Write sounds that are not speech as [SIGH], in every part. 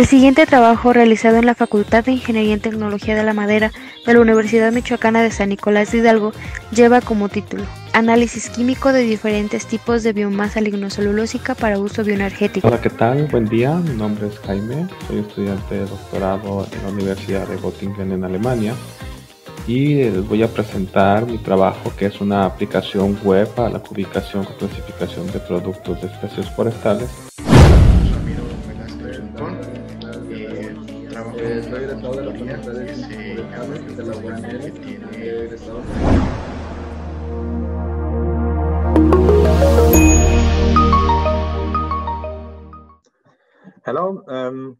El siguiente trabajo realizado en la Facultad de Ingeniería y Tecnología de la Madera de la Universidad Michoacana de San Nicolás de Hidalgo lleva como título Análisis químico de diferentes tipos de biomasa lignocelulósica para uso bioenergético. Hola, ¿qué tal? Buen día, mi nombre es Jaime, soy estudiante de doctorado en la Universidad de Göttingen en Alemania y les voy a presentar mi trabajo que es una aplicación web para la publicación y clasificación de productos de especies forestales Hello. Um,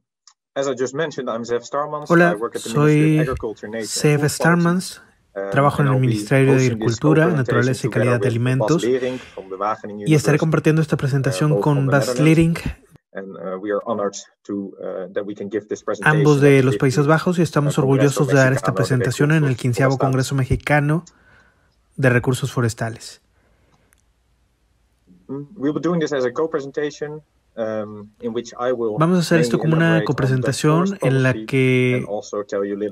as I just mentioned, I'm Zev Starmans. I Hola, work at the Ministry soy Zev Starmans. Um, Trabajo en el be Ministerio de Agricultura, Naturaleza y Calidad de Alimentos Lering y estaré compartiendo esta presentación both con Bas And, uh, we are honored to, uh, we ambos de los the Países Bajos, y estamos uh, orgullosos de dar esta presentación en el Recursos 15 Forestales. Congreso Mexicano de Recursos Forestales. Mm, be doing this as a co-presentation. Um, Vamos a hacer esto como una copresentación en la que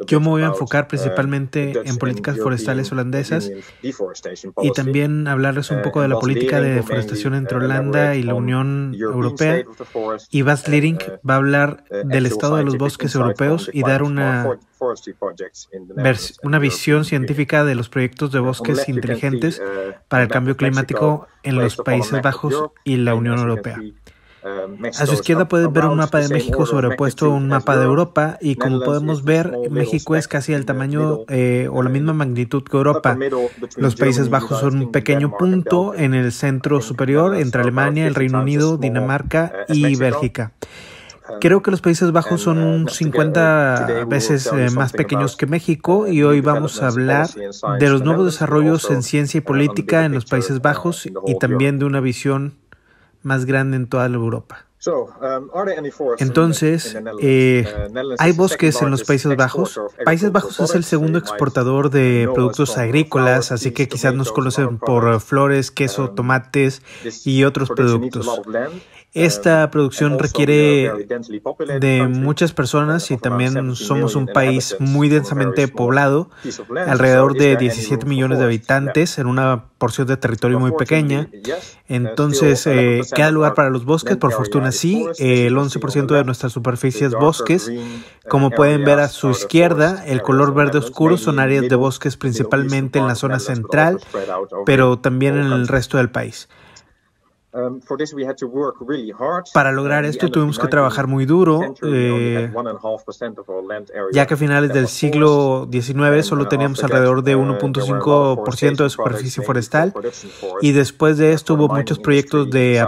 yo me voy a enfocar uh, principalmente en políticas forestales holandesas y también hablarles un Uh, poco de la política de deforestación entre uh, Holanda y la Unión Europea. Y Bas Liering va a hablar del estado de los bosques europeos y dar una, una visión científica de los proyectos de bosques inteligentes para el cambio climático en los Países Bajos y la Unión Europea. Mexico A su izquierda puedes ver un mapa de México sobrepuesto a un mapa de. Europa y como podemos ver, México es casi del tamaño eh, o la misma magnitud que Europa. Los Países Bajos son un pequeño punto en el centro superior entre Alemania, el 50 Reino Unido, Dinamarca as y. Bélgica. Creo que los Países Bajos son and, uh, un together- 50 today we will veces eh, más pequeños que México y hoy vamos a hablar de los nuevos desarrollos en ciencia y política en los Países Bajos y también de una visión más grande en toda la Europa. Um, Entonces, eh, Uh, hay bosques en los Países Bajos. Países Bajos es el segundo exportador de productos agrícolas, así que quizás nos conocen por flores, queso, Um, tomates y otros productos. Esta Um, producción requiere de muchas personas y también 17 somos un país muy densamente poblado, alrededor de there any 17 room for millones de habitantes en una porción de territorio muy pequeña. Entonces, eh, 11% queda lugar para los bosques, por fortuna sí. el you can see on 11% the de nuestra superficie es bosques. Como pueden ver a su izquierda, el color verde oscuro son áreas de bosques principalmente en la zona central, pero también en el resto del país. Para lograr Uh, esto tuvimos que trabajar muy duro, 19th century, we only had eh, 1.5% of our land area ya que a finales del siglo. XIX solo uh, teníamos alrededor de uh, there were a lot of 1.5% de forestation superficie forestal y después de uh, esto hubo muchos proyectos de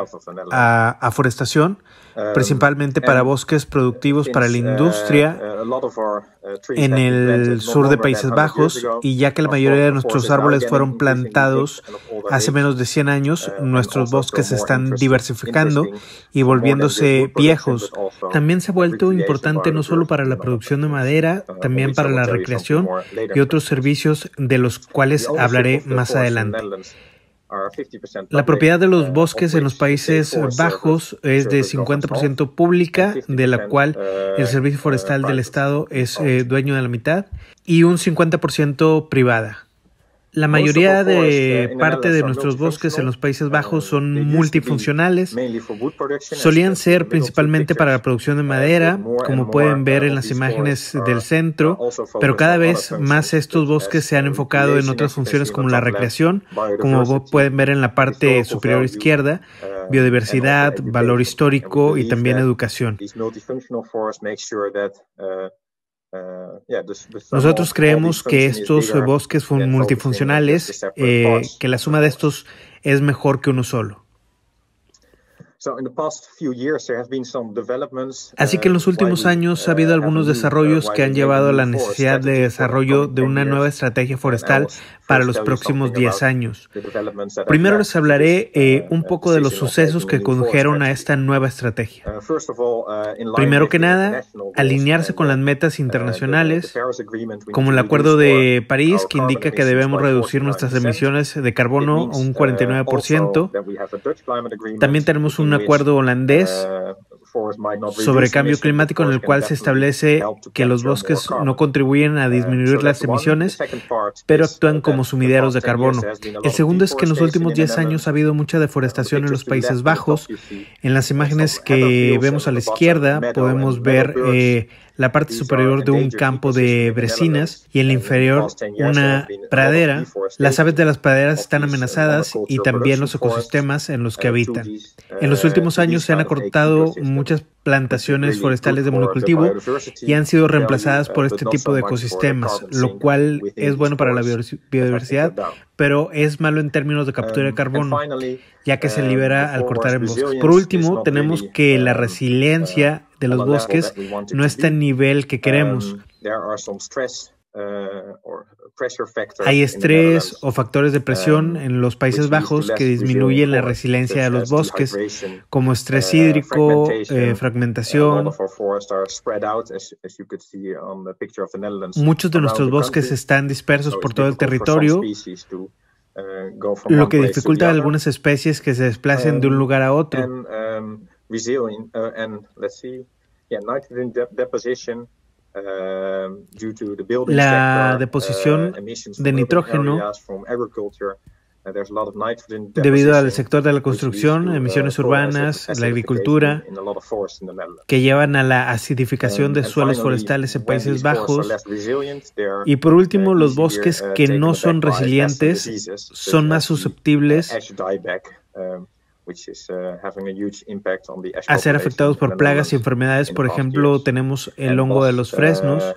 aforestación, Um, principalmente para bosques productivos para la uh, industria uh, uh, en el sur de Países 100 Bajos y ya que la mayoría de nuestros árboles fueron plantados hace menos de 100 años, nuestros bosques se están diversificando y volviéndose viejos. También se ha vuelto importante no solo para la producción de madera, también para la recreación y otros servicios de los cuales hablaré más adelante. Netherlands are 50% La propiedad de uh, los of bosques en los Países Bajos es de serves government. 50% pública, de la 50%, cual el uh, Servicio uh, Forestal del Estado es eh, dueño de la mitad, y un 50% privada. La mayoría de parte de nuestros bosques en los Países Bajos son multifuncionales. Solían ser principalmente para la producción de madera, como pueden ver en las imágenes del centro, pero cada vez más estos bosques se han enfocado en otras funciones como la recreación, como pueden ver en la parte superior izquierda, biodiversidad, valor histórico y también educación. Nosotros creemos que estos bosques son multifuncionales, eh, que la suma de estos es mejor que uno solo. Así que en los últimos años ha habido algunos desarrollos que han llevado a la necesidad de desarrollo de una nueva estrategia forestal para los próximos 10 años. Primero les hablaré eh, un poco de los sucesos que condujeron a esta nueva estrategia. Primero que nada, alinearse con las metas internacionales, como el Acuerdo de París, que indica que debemos reducir nuestras emisiones de carbono a un 49%. También tenemos un un acuerdo holandés sobre cambio climático en el cual se establece que los bosques no contribuyen a disminuir las emisiones, pero actúan como sumideros de carbono. El segundo es que en los últimos 10 años ha habido mucha deforestación en los Países Bajos. En las imágenes que vemos a la izquierda podemos ver eh, la parte superior de un campo de brecinas y en la inferior una pradera. Las aves de las praderas están amenazadas y también los ecosistemas en los que habitan. En los últimos años se han acortado muchas plantaciones forestales de monocultivo y han sido reemplazadas por este tipo de ecosistemas, lo cual es bueno para la biodiversidad, pero es malo en términos de captura de carbono, ya que se libera al cortar el bosque. Por último, tenemos que la resiliencia de los bosques no está en nivel que queremos. Hay estrés o factores de presión en los Países Bajos que disminuyen la resiliencia de los bosques, como estrés hídrico, fragmentación. Muchos de nuestros bosques están dispersos por todo el territorio, lo que dificulta a algunas especies que se desplacen de un lugar a otro. La deposición de nitrógeno debido al sector de la construcción, uh, emisiones urbanas, la agricultura, que llevan a la acidificación de suelos forestales en Países Bajos. Y por último, los bosques uh, que no son resilientes son más susceptibles a ser afectados por plagas y enfermedades. Por ejemplo, tenemos el hongo de los uh, fresnos,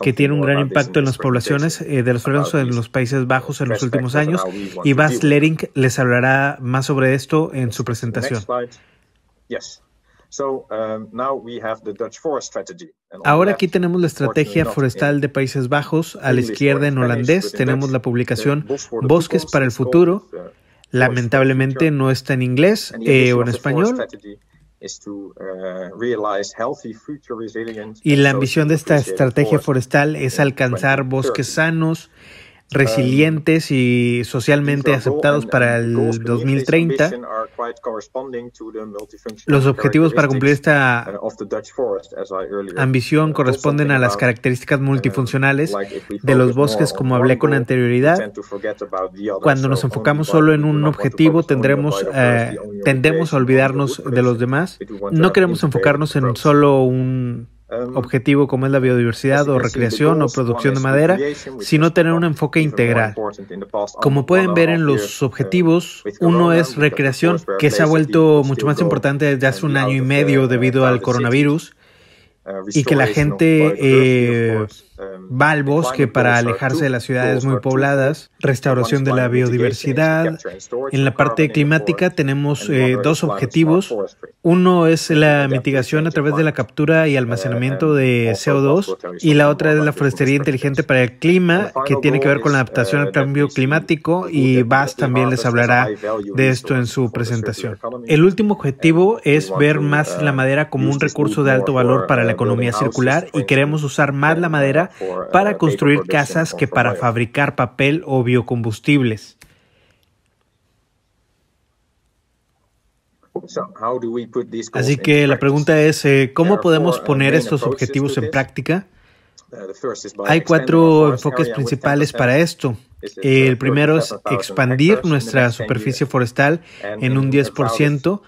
que tiene un gran impacto en las poblaciones eh, de los fresnos en los Países Bajos en los últimos años. Y Bas Lering les hablará más sobre esto en su presentación. Um, Ahora aquí tenemos la estrategia forestal de Países Bajos. A la izquierda en holandés tenemos la publicación Bosques para el Futuro Lamentablemente no está en inglés eh, o en español. Uh, y la ambición de esta estrategia forestal es alcanzar bosques sanos, resilientes y socialmente aceptados para el 2030. Los objetivos para cumplir esta ambición corresponden a las características multifuncionales de los bosques como hablé con anterioridad. Cuando nos enfocamos solo en un objetivo tendremos, eh, tendemos a olvidarnos de los demás. No queremos enfocarnos en solo un objetivo como es la biodiversidad o recreación o producción de madera, sino tener un enfoque integral. Como pueden ver en los uh, objetivos, uno es recreación, que se ha vuelto mucho más importante desde hace un año y medio uh, debido al coronavirus y que la gente eh, va al bosque para alejarse de las ciudades muy pobladas, restauración de la biodiversidad. En la parte climática tenemos eh, dos objetivos. Uno es la mitigación a través de la captura y almacenamiento de CO2 y la otra es la forestería inteligente para el clima, que tiene que ver con la adaptación al cambio climático y Bass también les hablará de esto en su presentación. El último objetivo es ver más la madera como un recurso de alto valor para la economía circular y queremos usar más la madera para construir casas que para fabricar papel o biocombustibles. Así que la pregunta es, eh, ¿cómo podemos poner estos objetivos en práctica? Uh, Hay cuatro enfoques principales para esto. El primero es expandir nuestra superficie forestal en un 10%.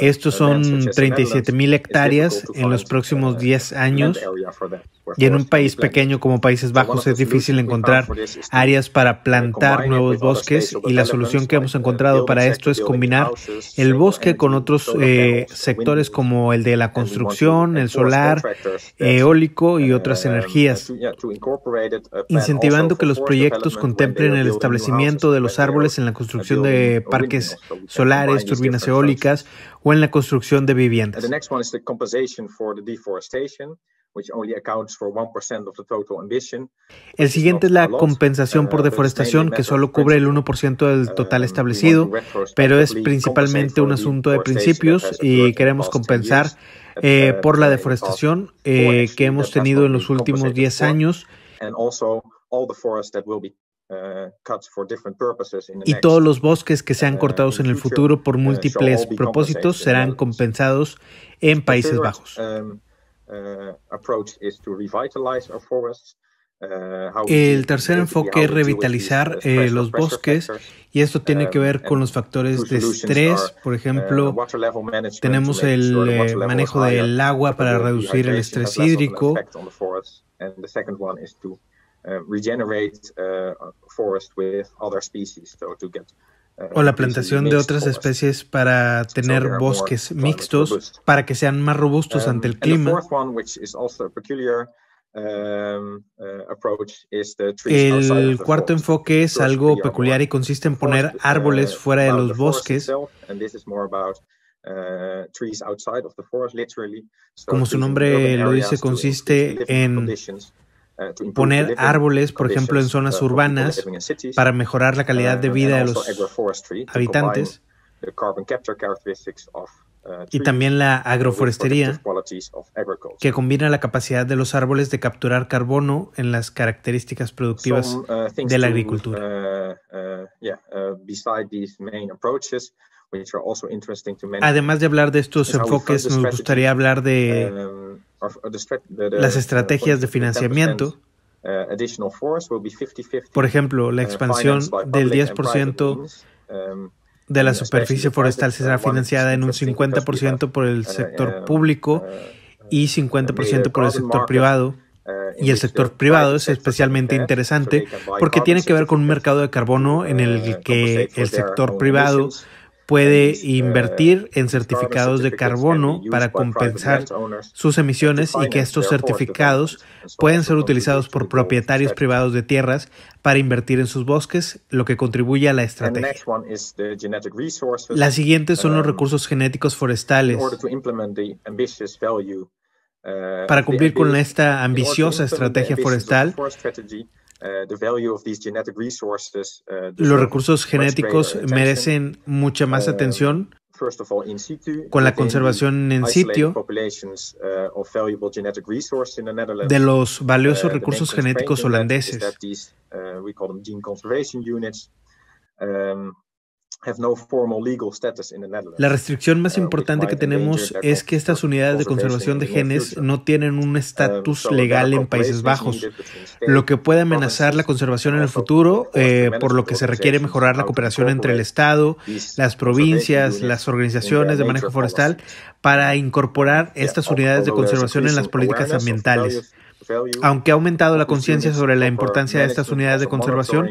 Estos son 37 mil hectáreas en los próximos 10 años. Y en un país pequeño como Países Bajos es difícil encontrar áreas para plantar nuevos bosques y la solución que hemos encontrado para esto es combinar el bosque con otros eh, sectores como el de la construcción, el solar, eólico y otras energías, incentivando que los proyectos contemplen el establecimiento de los árboles en la construcción de parques solares, turbinas eólicas o en la construcción de viviendas. El siguiente es la compensación por deforestación, que solo cubre el 1% del total establecido, pero es principalmente un asunto de principios y queremos compensar eh, por la deforestación eh, que hemos tenido en los últimos 10 años y todos los bosques que sean cortados en el futuro por múltiples propósitos serán compensados en Países Bajos. El tercer enfoque es revitalizar eh, los bosques y esto tiene que ver con los factores de estrés. Por ejemplo, tenemos el eh, manejo del agua para reducir el estrés hídrico. O la plantación de otras especies para tener bosques mixtos para que sean más robustos ante el clima. Um, uh, el cuarto enfoque es algo peculiar y consiste en poner uh, árboles fuera de los bosques. Uh, Como su nombre lo dice, consiste en poner árboles, por ejemplo, en zonas urbanas para mejorar la calidad de vida de los habitantes y también la agroforestería, que combina la capacidad de los árboles de capturar carbono en las características productivas de la agricultura. Además de hablar de estos enfoques, nos gustaría hablar de um, las estrategias de financiamiento. Por ejemplo, la uh, expansión del 10% de la superficie forestal será financiada en un 50% por el sector público y 50% por el sector privado. Y el sector privado es especialmente interesante porque tiene que ver con un mercado de carbono en el que el sector privado puede invertir en certificados de carbono para compensar sus emisiones y que estos certificados pueden ser utilizados por propietarios privados de tierras para invertir en sus bosques, lo que contribuye a la estrategia. Las siguientes son los recursos genéticos forestales. Para cumplir con esta ambiciosa estrategia forestal, Uh, Los recursos genéticos uh, merecen mucha más uh, atención con la conservación en sitio de los valiosos recursos genéticos holandeses. La restricción más uh, importante que tenemos es que estas unidades de conservación de genes no tienen un um, estatus legal en Países Bajos, lo que puede amenazar la conservación en el futuro, eh, por lo que se requiere mejorar la cooperación entre el Estado, las provincias, las organizaciones de manejo forestal para incorporar estas unidades de conservación en las políticas ambientales. Aunque ha aumentado la conciencia sobre la importancia de estas unidades de conservación,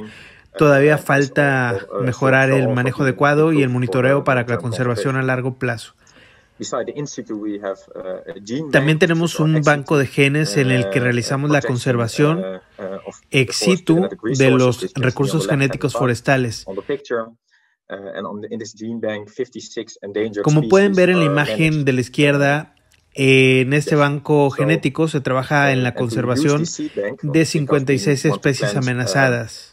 Todavía falta mejorar el manejo adecuado y el monitoreo para la conservación a largo plazo. También tenemos un banco de genes en el que realizamos la conservación ex situ de los recursos genéticos forestales. Como pueden ver en la imagen de la izquierda, en este banco genético se trabaja en la conservación de 56 especies amenazadas.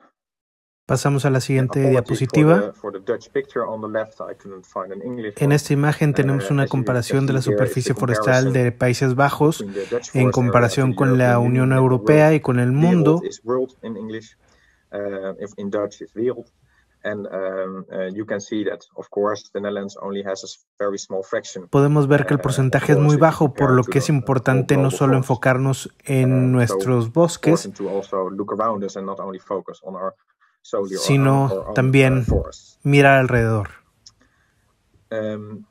Pasamos a la siguiente diapositiva. En esta imagen tenemos una comparación de la superficie forestal de Países Bajos en comparación con la Unión Europea y con el mundo. Podemos ver que el porcentaje es muy bajo, por lo que es importante no solo enfocarnos en uh, nuestros bosques, sino también mirar alrededor. Um,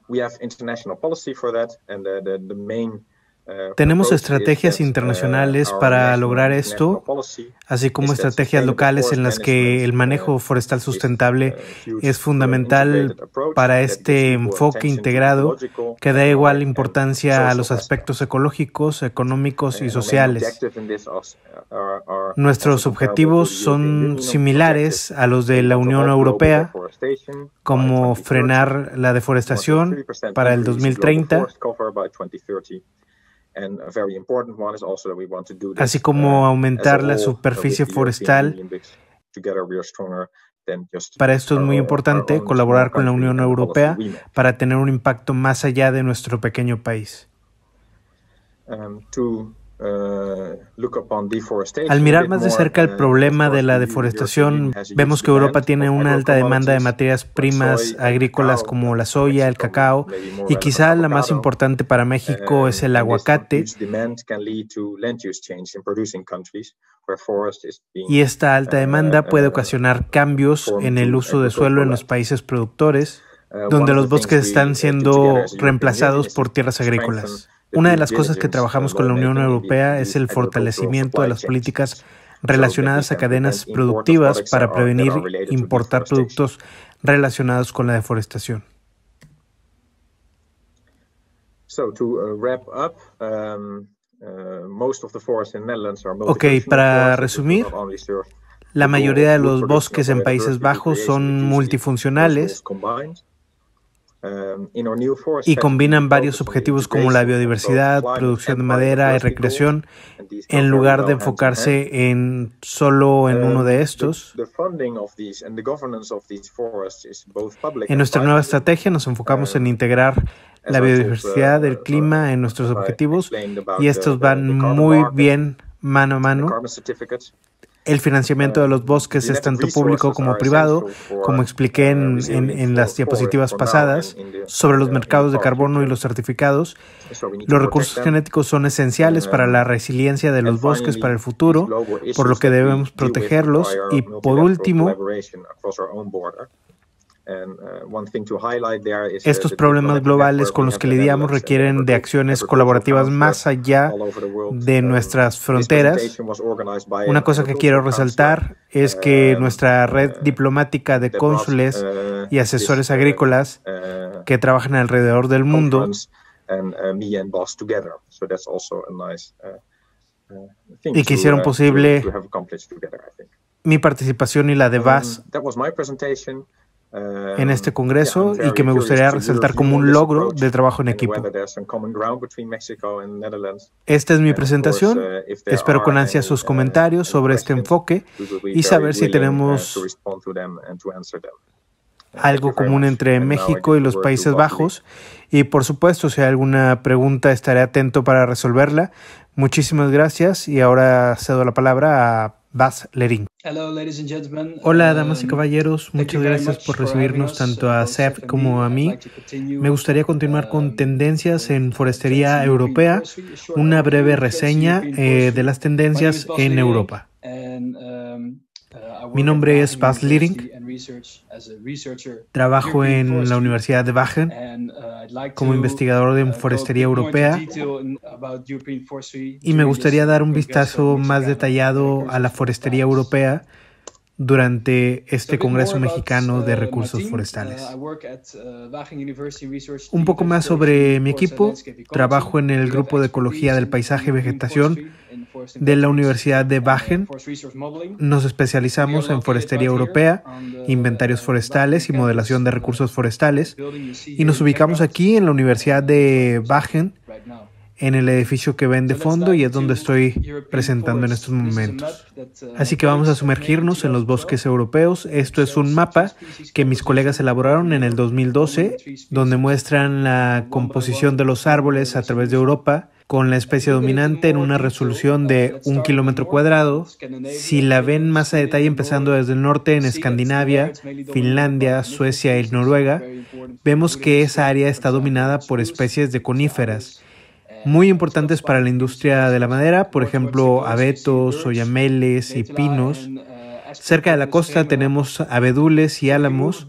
tenemos estrategias internacionales para lograr esto, así como estrategias locales en las que el manejo forestal sustentable es fundamental para este enfoque integrado que da igual importancia a los aspectos ecológicos, económicos y sociales. Nuestros objetivos son similares a los de la Unión Europea, como frenar la deforestación para el 2030 así como uh, aumentar la superficie forestal. Para esto es muy importante colaborar con la Unión Europea para tener un impacto más allá de nuestro pequeño país. Um, Al mirar más de cerca el uh, problema de la deforestación, vemos que Europa tiene una alta demanda de materias primas agrícolas como la soya, el cacao y quizá la más importante para México es el aguacate. Y esta alta uh, demanda puede ocasionar cambios en el uso de suelo en los países productores, donde los bosques están siendo reemplazados por tierras agrícolas. Una de las cosas que trabajamos con la Unión Europea es el fortalecimiento de las políticas relacionadas a cadenas productivas para prevenir importar productos relacionados con la deforestación. Ok, para resumir, la mayoría de los bosques en Países Bajos son multifuncionales. Um, y combinan varios objetivos como la biodiversidad, producción de madera y recreación, en lugar de enfocarse en solo en uno de um, estos. En nuestra nueva estrategia nos enfocamos en um, integrar la biodiversidad, el clima en nuestros objetivos y estos van muy bien mano a mano el financiamiento de los bosques es tanto público como privado, como expliqué en, las diapositivas pasadas, sobre los mercados de carbono y los certificados. Los recursos genéticos son esenciales para la resiliencia de los bosques para el futuro, por lo que debemos protegerlos. Y por último, Estos problemas globales con los que lidiamos requieren de acciones colaborativas más allá de nuestras fronteras. Una cosa que quiero resaltar es que um, nuestra red uh, diplomática de cónsules uh, y asesores agrícolas que trabajan alrededor del mundo y que hicieron posible mi participación y la de VAS um, en este Congreso y que me gustaría resaltar como un logro de trabajo en equipo. Esta es mi presentación. Uh, Espero con ansia sus uh, comentarios sobre este enfoque y saber si uh, tenemos algo común entre México y los Países Bajos. Y por supuesto, si hay alguna pregunta, estaré atento para resolverla. Muchísimas gracias y ahora cedo la palabra a Bas Lering. Hola, damas y um, caballeros. Muchas gracias por recibirnos tanto a Seb como a mí. Me gustaría continuar con um, tendencias en forestería europea, una breve reseña eh, de las tendencias en Europa. Mi nombre es Bas Liring. Trabajo en la Universidad de Wagen uh, como investigador de uh, forestería europea. y me gustaría dar un vistazo más detallado a la forestería europea durante este Congreso Mexicano de uh, Recursos Forestales. Un poco más sobre mi equipo. Trabajo en el Grupo de Ecología del Paisaje y Vegetación de la Universidad de Wagen. Nos especializamos en forestería europea, inventarios forestales y modelación de recursos forestales. Y nos ubicamos aquí en la Universidad de Wagen en el edificio que ven de fondo y es donde estoy presentando en estos momentos. Así que vamos a sumergirnos en los bosques europeos. Esto es un mapa que mis colegas elaboraron en el 2012, donde muestran la composición de los árboles a través de Europa con la especie dominante en una resolución de un kilómetro cuadrado. Si la ven más a detalle empezando desde el norte en Escandinavia, Finlandia, Suecia y Noruega, vemos que esa área está dominada por especies de coníferas muy importantes para la industria de la madera, por ejemplo, abetos, oyameles y pinos. Cerca de la costa tenemos abedules y álamos.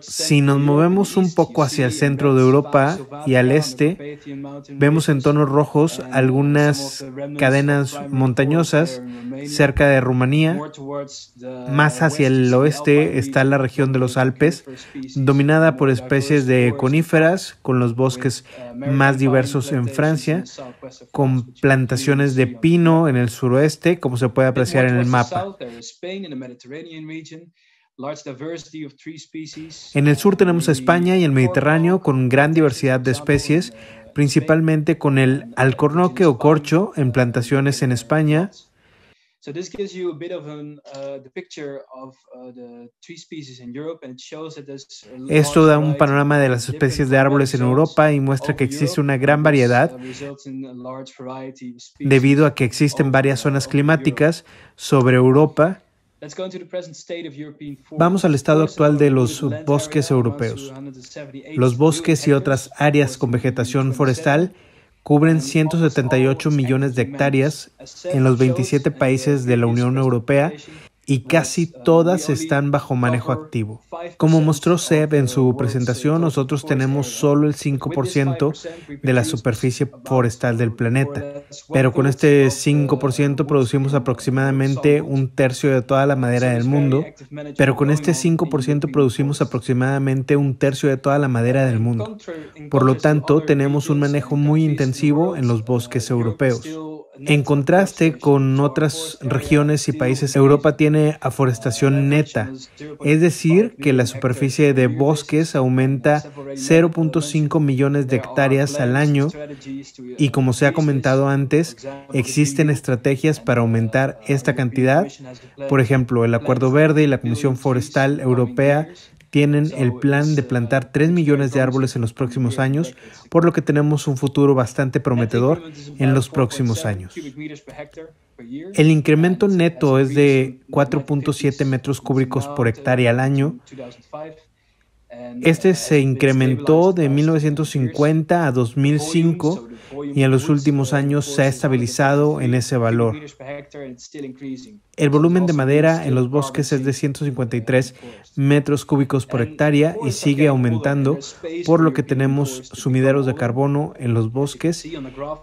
Si nos movemos un poco hacia el centro de Europa y al este, vemos en tonos rojos algunas cadenas montañosas cerca de Rumanía. Más hacia el oeste está la región de los Alpes, dominada por especies de coníferas, con los bosques más diversos en Francia, con plantaciones de pino en el suroeste, como se puede apreciar en el mapa. En el sur tenemos España y el Mediterráneo con gran diversidad de especies, principalmente con el alcornoque o corcho en plantaciones en España, esto da un panorama de las especies de árboles en Europa y muestra que existe una gran variedad debido a que existen varias zonas climáticas sobre Europa. Vamos al estado actual de los bosques europeos. Los bosques y otras áreas con vegetación forestal cubren 178 millones de hectáreas en los 27 países de la Unión Europea y casi todas están bajo manejo activo. Como mostró Seb en su presentación, nosotros tenemos solo el 5% de la superficie forestal del planeta, pero con este 5% producimos aproximadamente un tercio de toda la madera del mundo, pero con este 5% producimos aproximadamente un tercio de toda la madera del mundo. Por lo tanto, tenemos un manejo muy intensivo en los bosques europeos. En contraste con otras regiones y países, Europa tiene aforestación neta, es decir, que la superficie de bosques aumenta 0.5 millones de hectáreas al año y como se ha comentado antes, existen estrategias para aumentar esta cantidad. Por ejemplo, el Acuerdo Verde y la Comisión Forestal Europea tienen el plan de plantar 3 millones de árboles en los próximos años, por lo que tenemos un futuro bastante prometedor en los próximos años. El incremento neto es de 4.7 metros cúbicos por hectárea al año. Este se incrementó de 1950 a 2005 y en los últimos años se ha estabilizado en ese valor. El volumen de madera en los bosques es de 153 metros cúbicos por hectárea y sigue aumentando, por lo que tenemos sumideros de carbono en los bosques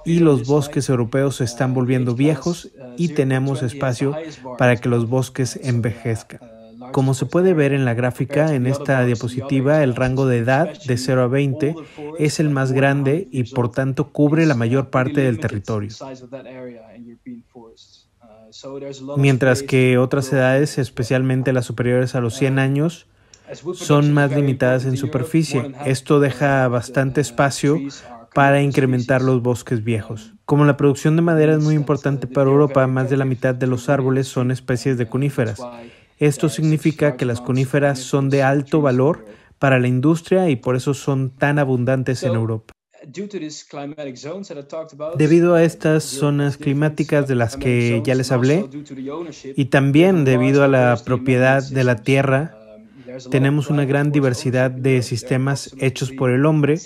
y los bosques europeos se están volviendo viejos y tenemos espacio para que los bosques envejezcan. Como se puede ver en la gráfica en esta diapositiva, el rango de edad de 0 a 20 es el más grande y por tanto cubre la mayor parte del territorio. Mientras que otras edades, especialmente las superiores a los 100 años, son más limitadas en superficie. Esto deja bastante espacio para incrementar los bosques viejos. Como la producción de madera es muy importante para Europa, más de la mitad de los árboles son especies de coníferas. Esto significa que las coníferas son de alto valor para la industria y por eso son tan abundantes en Europa. Debido a estas zonas climáticas de las que ya les hablé y también debido a la propiedad de la tierra, tenemos una gran diversidad de sistemas hechos por el hombre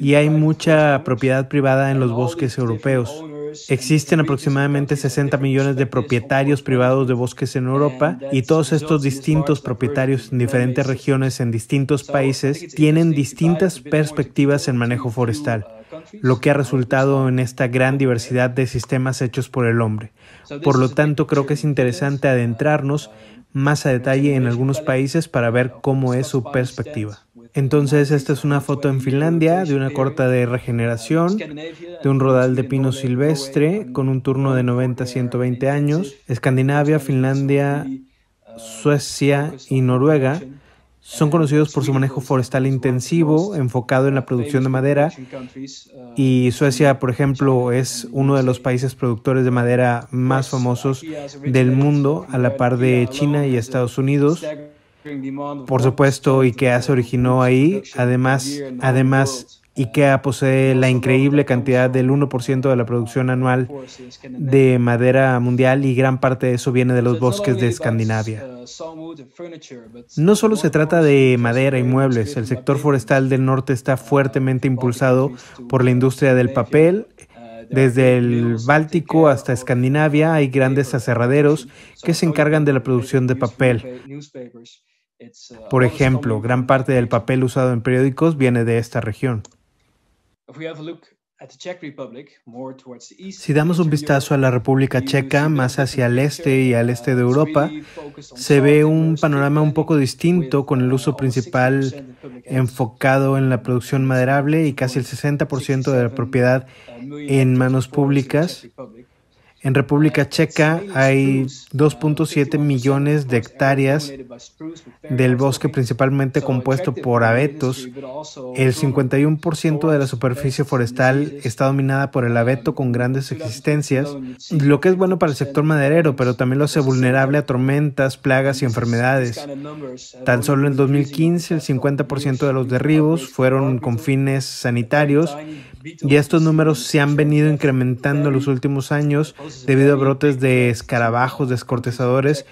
y hay mucha propiedad privada en los bosques europeos. Existen aproximadamente 60 millones de propietarios privados de bosques en Europa y todos estos distintos propietarios en diferentes regiones en distintos países tienen distintas perspectivas en manejo forestal, lo que ha resultado en esta gran diversidad de sistemas hechos por el hombre. Por lo tanto, creo que es interesante adentrarnos más a detalle en algunos países para ver cómo es su perspectiva. Entonces, esta es una foto en Finlandia de una corta de regeneración, de un rodal de pino silvestre con un turno de 90 a 120 años. Escandinavia, Finlandia, Suecia y Noruega son conocidos por su manejo forestal intensivo, enfocado en la producción de madera, y Suecia, por ejemplo, es uno de los países productores de madera más famosos del mundo, a la par de China y Estados Unidos. Por supuesto, IKEA se originó ahí. Además, además IKEA posee la increíble cantidad del 1% de la producción anual de madera mundial y gran parte de eso viene de los bosques de Escandinavia. No solo se trata de madera y muebles, el sector forestal del norte está fuertemente impulsado por la industria del papel. Desde el Báltico hasta Escandinavia hay grandes aserraderos que se encargan de la producción de papel. Por ejemplo, gran parte del papel usado en periódicos viene de esta región. Si damos un vistazo a la República Checa, más hacia el este y al este de Europa, se ve un panorama un poco distinto con el uso principal enfocado en la producción maderable y casi el 60% de la propiedad en manos públicas. En República Checa hay 2.7 millones de hectáreas del bosque principalmente compuesto por abetos. El 51% de la superficie forestal está dominada por el abeto con grandes existencias, lo que es bueno para el sector maderero, pero también lo hace vulnerable a tormentas, plagas y enfermedades. Tan solo en 2015 el 50% de los derribos fueron con fines sanitarios y estos números se han venido incrementando en los últimos años debido a brotes de escarabajos descortezadores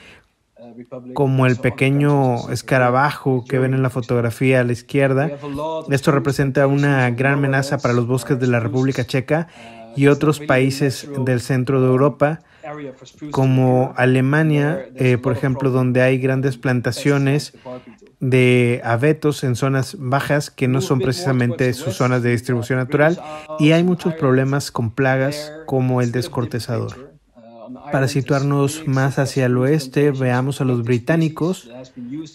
como el pequeño escarabajo que ven en la fotografía a la izquierda. Esto representa una gran amenaza para los bosques de la República Checa y otros países del centro de Europa, como Alemania, eh, por ejemplo, donde hay grandes plantaciones de abetos en zonas bajas que no son precisamente sus zonas de distribución natural y hay muchos problemas con plagas como el descortezador. Para situarnos más hacia el oeste, veamos a los británicos,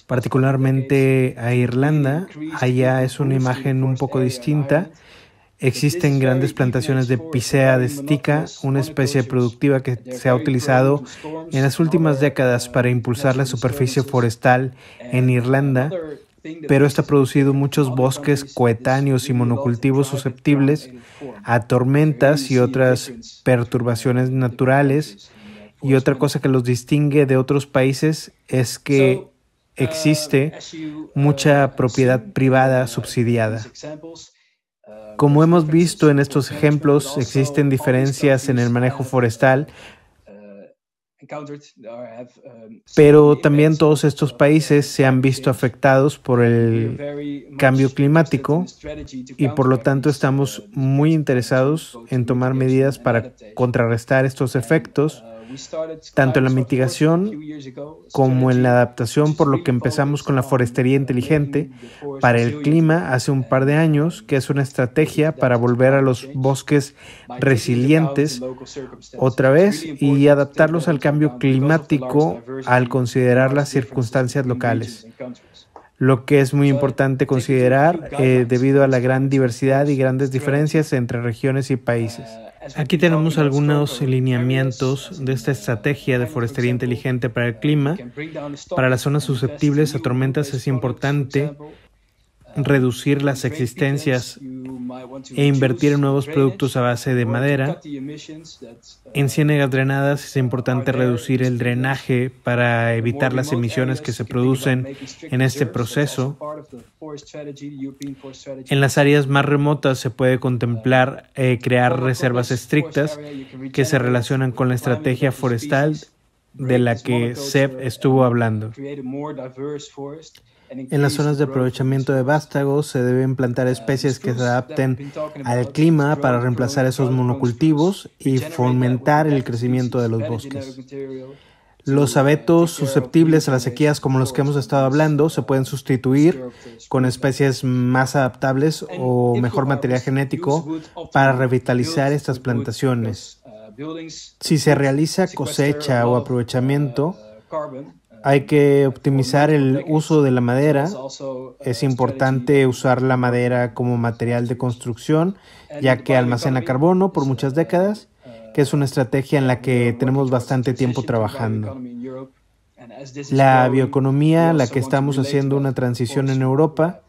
particularmente a Irlanda. Allá es una imagen un poco distinta Existen grandes plantaciones de Picea destica, una especie productiva que se ha utilizado en las últimas décadas para impulsar la superficie forestal en Irlanda, pero esto ha producido muchos bosques coetáneos y monocultivos susceptibles a tormentas y otras perturbaciones naturales. Y otra cosa que los distingue de otros países es que existe mucha propiedad privada subsidiada. Como hemos visto en estos ejemplos, existen diferencias en el manejo forestal, pero también todos estos países se han visto afectados por el cambio climático y por lo tanto estamos muy interesados en tomar medidas para contrarrestar estos efectos tanto en la mitigación como en la adaptación, por lo que empezamos con la forestería inteligente para el clima hace un par de años, que es una estrategia para volver a los bosques resilientes otra vez y adaptarlos al cambio climático al considerar las circunstancias locales lo que es muy importante considerar eh, debido a la gran diversidad y grandes diferencias entre regiones y países. Aquí tenemos algunos lineamientos de esta estrategia de forestería inteligente para el clima. Para las zonas susceptibles a tormentas es importante reducir las existencias e invertir en nuevos productos a base de madera. En ciénegas drenadas es importante reducir el drenaje para evitar las emisiones que se producen en este proceso. En las áreas más remotas se puede contemplar eh, crear reservas estrictas que se relacionan con la estrategia forestal de la que Seb estuvo hablando. En las zonas de aprovechamiento de vástagos se deben plantar especies que se adapten al clima para reemplazar esos monocultivos y fomentar el crecimiento de los bosques. Los abetos susceptibles a las sequías como los que hemos estado hablando se pueden sustituir con especies más adaptables o mejor material genético para revitalizar estas plantaciones. Si se realiza cosecha o aprovechamiento, hay que optimizar el uso de la madera. Es importante usar la madera como material de construcción, ya que almacena carbono por muchas décadas, que es una estrategia en la que tenemos bastante tiempo trabajando. La bioeconomía, la que estamos haciendo una transición en Europa,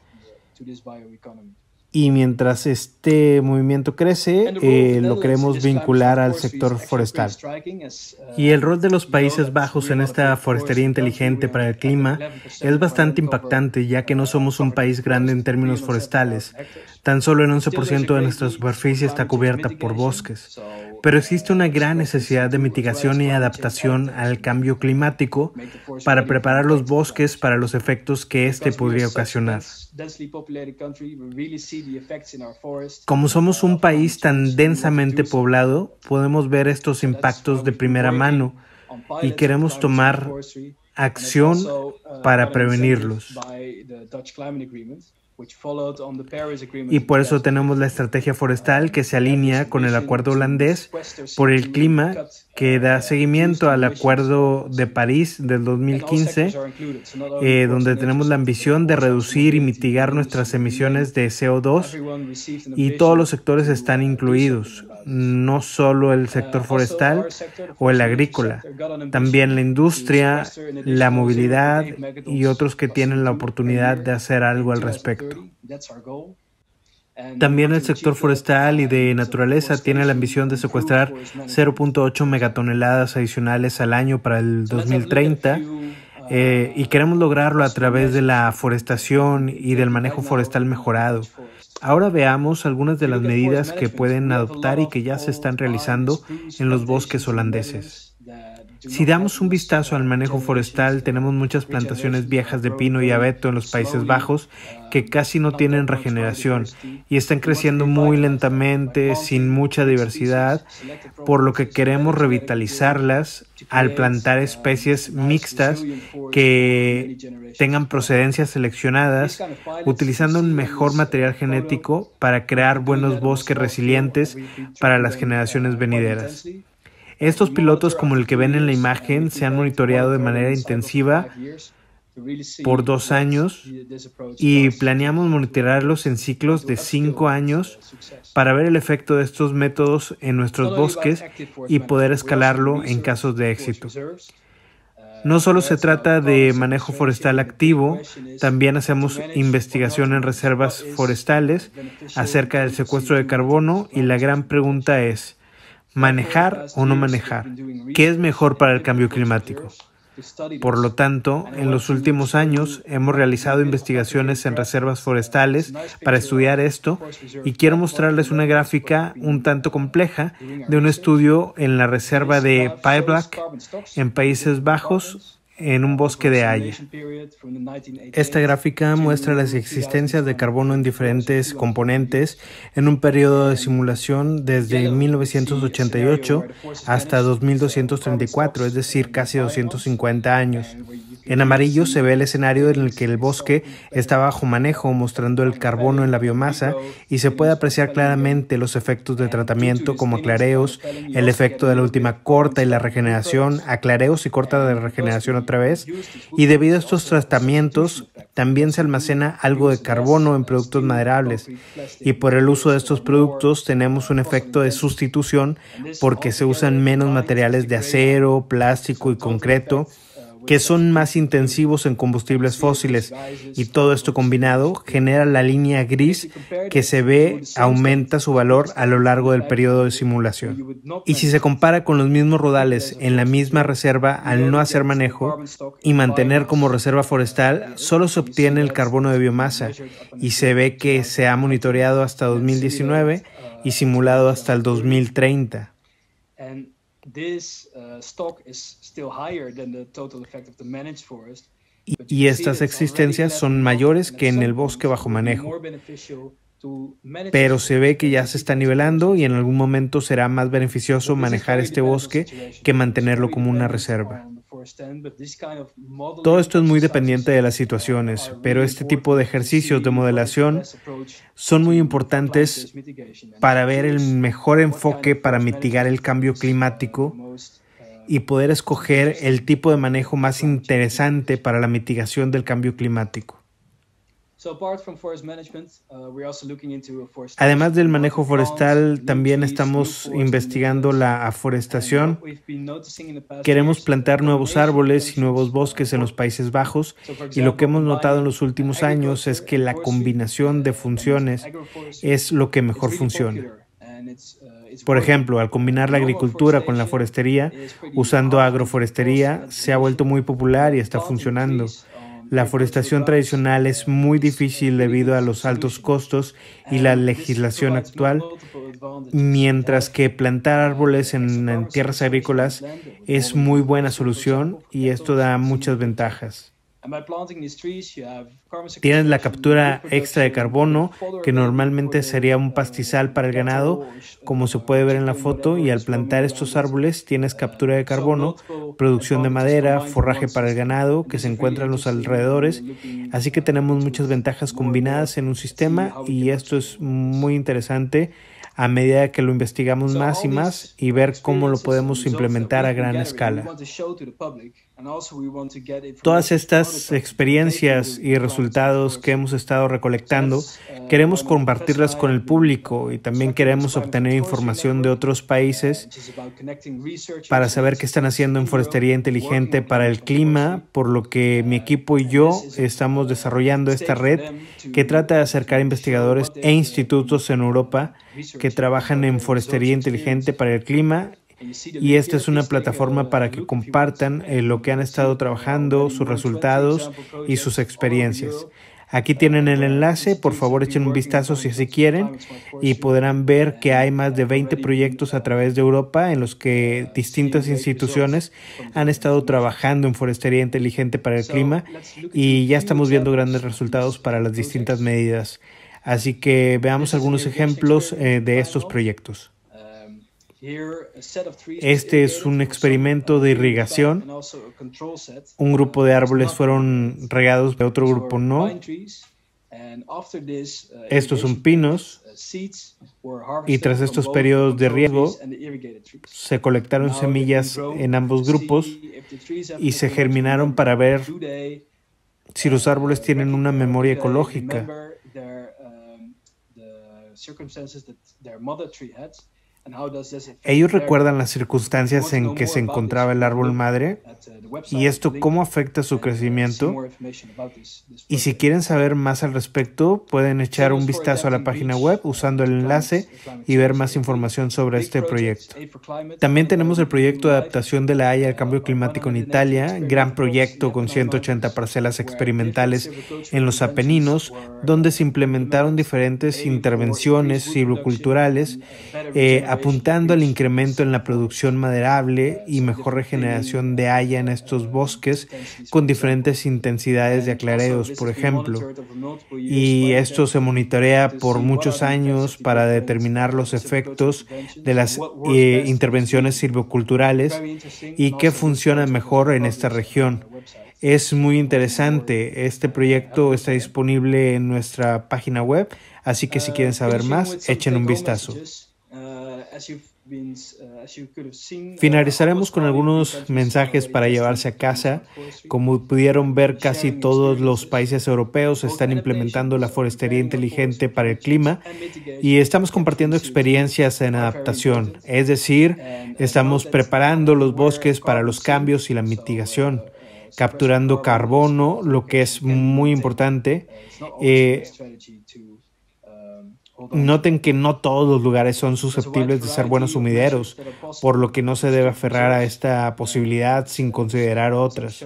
y mientras este movimiento crece, eh, lo queremos vincular al sector forestal. Y el rol de los Países Bajos en esta forestería inteligente para el clima es bastante impactante, ya que no somos un país grande en términos forestales. Tan solo el 11% de nuestra superficie está cubierta por bosques. Pero existe una gran necesidad de mitigación y adaptación al cambio climático para preparar los bosques para los efectos que éste podría ocasionar. Como somos un país tan densamente poblado, podemos ver estos impactos de primera mano y queremos tomar acción para prevenirlos. Y por eso tenemos la estrategia forestal que se alinea con el acuerdo holandés por el clima que da seguimiento al Acuerdo de París del 2015, eh, donde tenemos la ambición de reducir y mitigar nuestras emisiones de CO2 y todos los sectores están incluidos, no solo el sector forestal o el agrícola, también la industria, la movilidad y otros que tienen la oportunidad de hacer algo al respecto. También el sector forestal y de naturaleza tiene la ambición de secuestrar 0.8 megatoneladas adicionales al año para el 2030 eh, y queremos lograrlo a través de la forestación y del manejo forestal mejorado. Ahora veamos algunas de las medidas que pueden adoptar y que ya se están realizando en los bosques holandeses. Si damos un vistazo al manejo forestal, tenemos muchas plantaciones viejas de pino y abeto en los Países Bajos que casi no tienen regeneración y están creciendo muy lentamente, sin mucha diversidad, por lo que queremos revitalizarlas al plantar especies mixtas que tengan procedencias seleccionadas, utilizando un mejor material genético para crear buenos bosques resilientes para las generaciones venideras. Estos pilotos, como el que ven en la imagen, se han monitoreado de manera intensiva por dos años y planeamos monitorearlos en ciclos de cinco años para ver el efecto de estos métodos en nuestros bosques y poder escalarlo en casos de éxito. No solo se trata de manejo forestal activo, también hacemos investigación en reservas forestales acerca del secuestro de carbono y la gran pregunta es, manejar o no manejar. ¿Qué es mejor para el cambio climático? Por lo tanto, en los últimos años hemos realizado investigaciones en reservas forestales para estudiar esto y quiero mostrarles una gráfica un tanto compleja de un estudio en la reserva de Pyblack en Países Bajos en un bosque de haya. Esta gráfica muestra las existencias de carbono en diferentes componentes en un periodo de simulación desde 1988 hasta 2234, es decir, casi 250 años. En amarillo se ve el escenario en el que el bosque está bajo manejo, mostrando el carbono en la biomasa y se puede apreciar claramente los efectos de tratamiento como aclareos, el efecto de la última corta y la regeneración, aclareos y corta de regeneración otra vez. Y debido a estos tratamientos, también se almacena algo de carbono en productos maderables. Y por el uso de estos productos tenemos un efecto de sustitución porque se usan menos materiales de acero, plástico y concreto que son más intensivos en combustibles fósiles y todo esto combinado genera la línea gris que se ve aumenta su valor a lo largo del periodo de simulación. Y si se compara con los mismos rodales en la misma reserva al no hacer manejo y mantener como reserva forestal, solo se obtiene el carbono de biomasa y se ve que se ha monitoreado hasta 2019 y simulado hasta el 2030. Y estas existencias son mayores que en el bosque bajo manejo. Pero se ve que ya se está nivelando y en algún momento será más beneficioso manejar este bosque que mantenerlo como una reserva. Todo esto es muy dependiente de las situaciones, pero este tipo de ejercicios de modelación son muy importantes para ver el mejor enfoque para mitigar el cambio climático y poder escoger el tipo de manejo más interesante para la mitigación del cambio climático. Además del manejo forestal, también estamos investigando la aforestación. Queremos plantar nuevos árboles y nuevos bosques en los Países Bajos y lo que hemos notado en los últimos años es que la combinación de funciones es lo que mejor funciona. Por ejemplo, al combinar la agricultura con la forestería, usando agroforestería, se ha vuelto muy popular y está funcionando. La forestación tradicional es muy difícil debido a los altos costos y la legislación actual, mientras que plantar árboles en, tierras agrícolas es muy buena solución y esto da muchas ventajas. Tienes la captura extra de carbono, que normalmente sería un pastizal para el ganado, como se puede ver en la foto, y al plantar estos árboles tienes captura de carbono, producción de madera, forraje para el ganado que se encuentra en los alrededores, así que tenemos muchas ventajas combinadas en un sistema y esto es muy interesante a medida que lo investigamos más y más y ver cómo lo podemos implementar a gran escala. Todas estas experiencias y resultados que hemos estado recolectando, queremos compartirlas con el público y también queremos obtener información de otros países para saber qué están haciendo en forestería inteligente para el clima, por lo que mi equipo y yo estamos desarrollando esta red que trata de acercar investigadores e institutos en Europa que trabajan en forestería inteligente para el clima y esta es una plataforma para que compartan eh, lo que han estado trabajando, sus resultados y sus experiencias. Aquí tienen el enlace, por favor echen un vistazo si así quieren y podrán ver que hay más de 20 proyectos a través de Europa en los que distintas instituciones han estado trabajando en forestería inteligente para el clima y ya estamos viendo grandes resultados para las distintas medidas. Así que veamos algunos ejemplos eh, de estos proyectos. Este es un experimento de irrigación. Un grupo de árboles fueron regados, de otro grupo no. Uh, estos son pinos uh, y tras estos periodos de riego se colectaron semillas en ambos grupos y se germinaron para ver si los árboles tienen una memoria ecológica. Ellos recuerdan las circunstancias en que se encontraba el árbol madre y esto cómo afecta su crecimiento. Y si quieren saber más al respecto, pueden echar un vistazo a la página web usando el enlace y ver más información sobre este proyecto. También tenemos el proyecto de adaptación de la Haya al cambio climático en Italia, gran proyecto con 180 parcelas experimentales en los Apeninos, donde se implementaron diferentes intervenciones silviculturales eh, apuntando al incremento en la producción maderable y mejor regeneración de haya en estos bosques con diferentes intensidades de aclareos, por ejemplo. Y esto se monitorea por muchos años para determinar los efectos de las eh, intervenciones silviculturales y qué funciona mejor en esta región. Es muy interesante. Este proyecto está disponible en nuestra página web, así que si quieren saber más, echen un vistazo. Finalizaremos con algunos mensajes para llevarse a casa. Como pudieron ver, casi todos los países europeos están implementando la forestería inteligente para el clima y estamos compartiendo experiencias en adaptación, es decir, estamos preparando los bosques para los cambios y la mitigación capturando carbono, lo que es muy importante. Noten que no todos los lugares son susceptibles de ser buenos sumideros, por lo que no se debe aferrar a esta posibilidad sin considerar otras.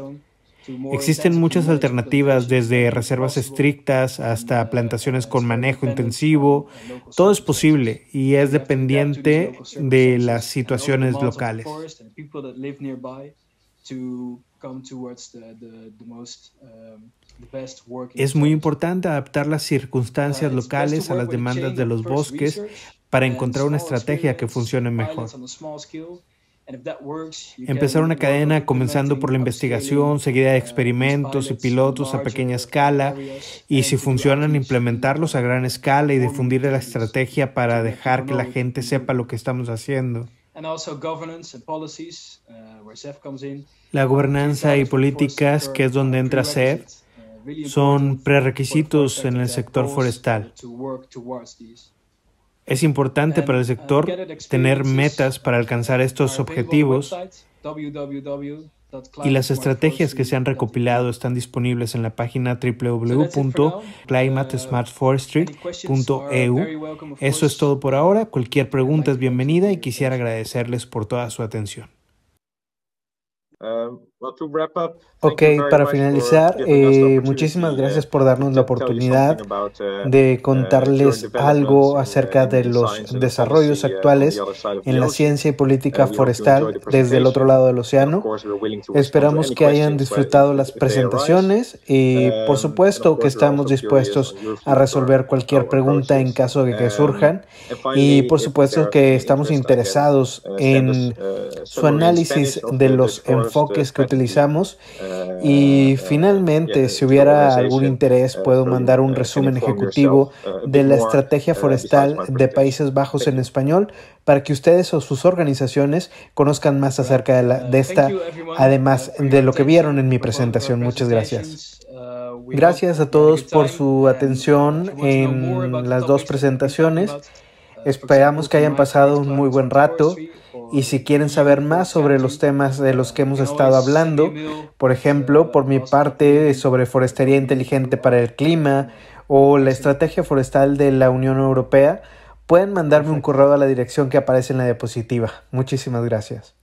Existen muchas alternativas, desde reservas estrictas hasta plantaciones con manejo intensivo. Todo es posible y es dependiente de las situaciones locales. Es muy importante adaptar las circunstancias locales a las demandas de los bosques para encontrar una estrategia que funcione mejor. Empezar una cadena comenzando por la investigación, seguida de experimentos y pilotos a pequeña escala, y si funcionan, implementarlos a gran escala y difundir la estrategia para dejar que la gente sepa lo que estamos haciendo. La gobernanza y políticas, que es donde entra SEF, son prerequisitos en el sector forestal. Es importante para el sector tener metas para alcanzar estos objetivos y las estrategias que se han recopilado están disponibles en la página www.climatesmartforestry.eu. Eso es todo por ahora. Cualquier pregunta es bienvenida y quisiera agradecerles por toda su atención. Um, Ok, para finalizar, eh, muchísimas gracias por darnos la oportunidad uh, de uh, contarles algo acerca de los desarrollos actuales en la ciencia y política forestal desde el otro lado del océano. Esperamos que hayan disfrutado las presentaciones y por um, supuesto que estamos dispuestos a resolver cualquier pregunta en caso de que um, surjan. y por supuesto que estamos interesados uh, en su análisis de los enfoques que utilizamos. Y finalmente, si hubiera algún interés, puedo mandar un resumen ejecutivo de la estrategia forestal de Países Bajos en español para que ustedes o sus organizaciones conozcan más acerca de, la, de esta, además de lo que vieron en mi presentación. Muchas gracias. Gracias a todos por su atención en las dos presentaciones. Esperamos que hayan pasado un muy buen rato y si quieren saber más sobre los temas de los que hemos estado hablando, por ejemplo, por mi parte sobre forestería inteligente para el clima o la estrategia forestal de la Unión Europea, pueden mandarme un correo a la dirección que aparece en la diapositiva. Muchísimas gracias.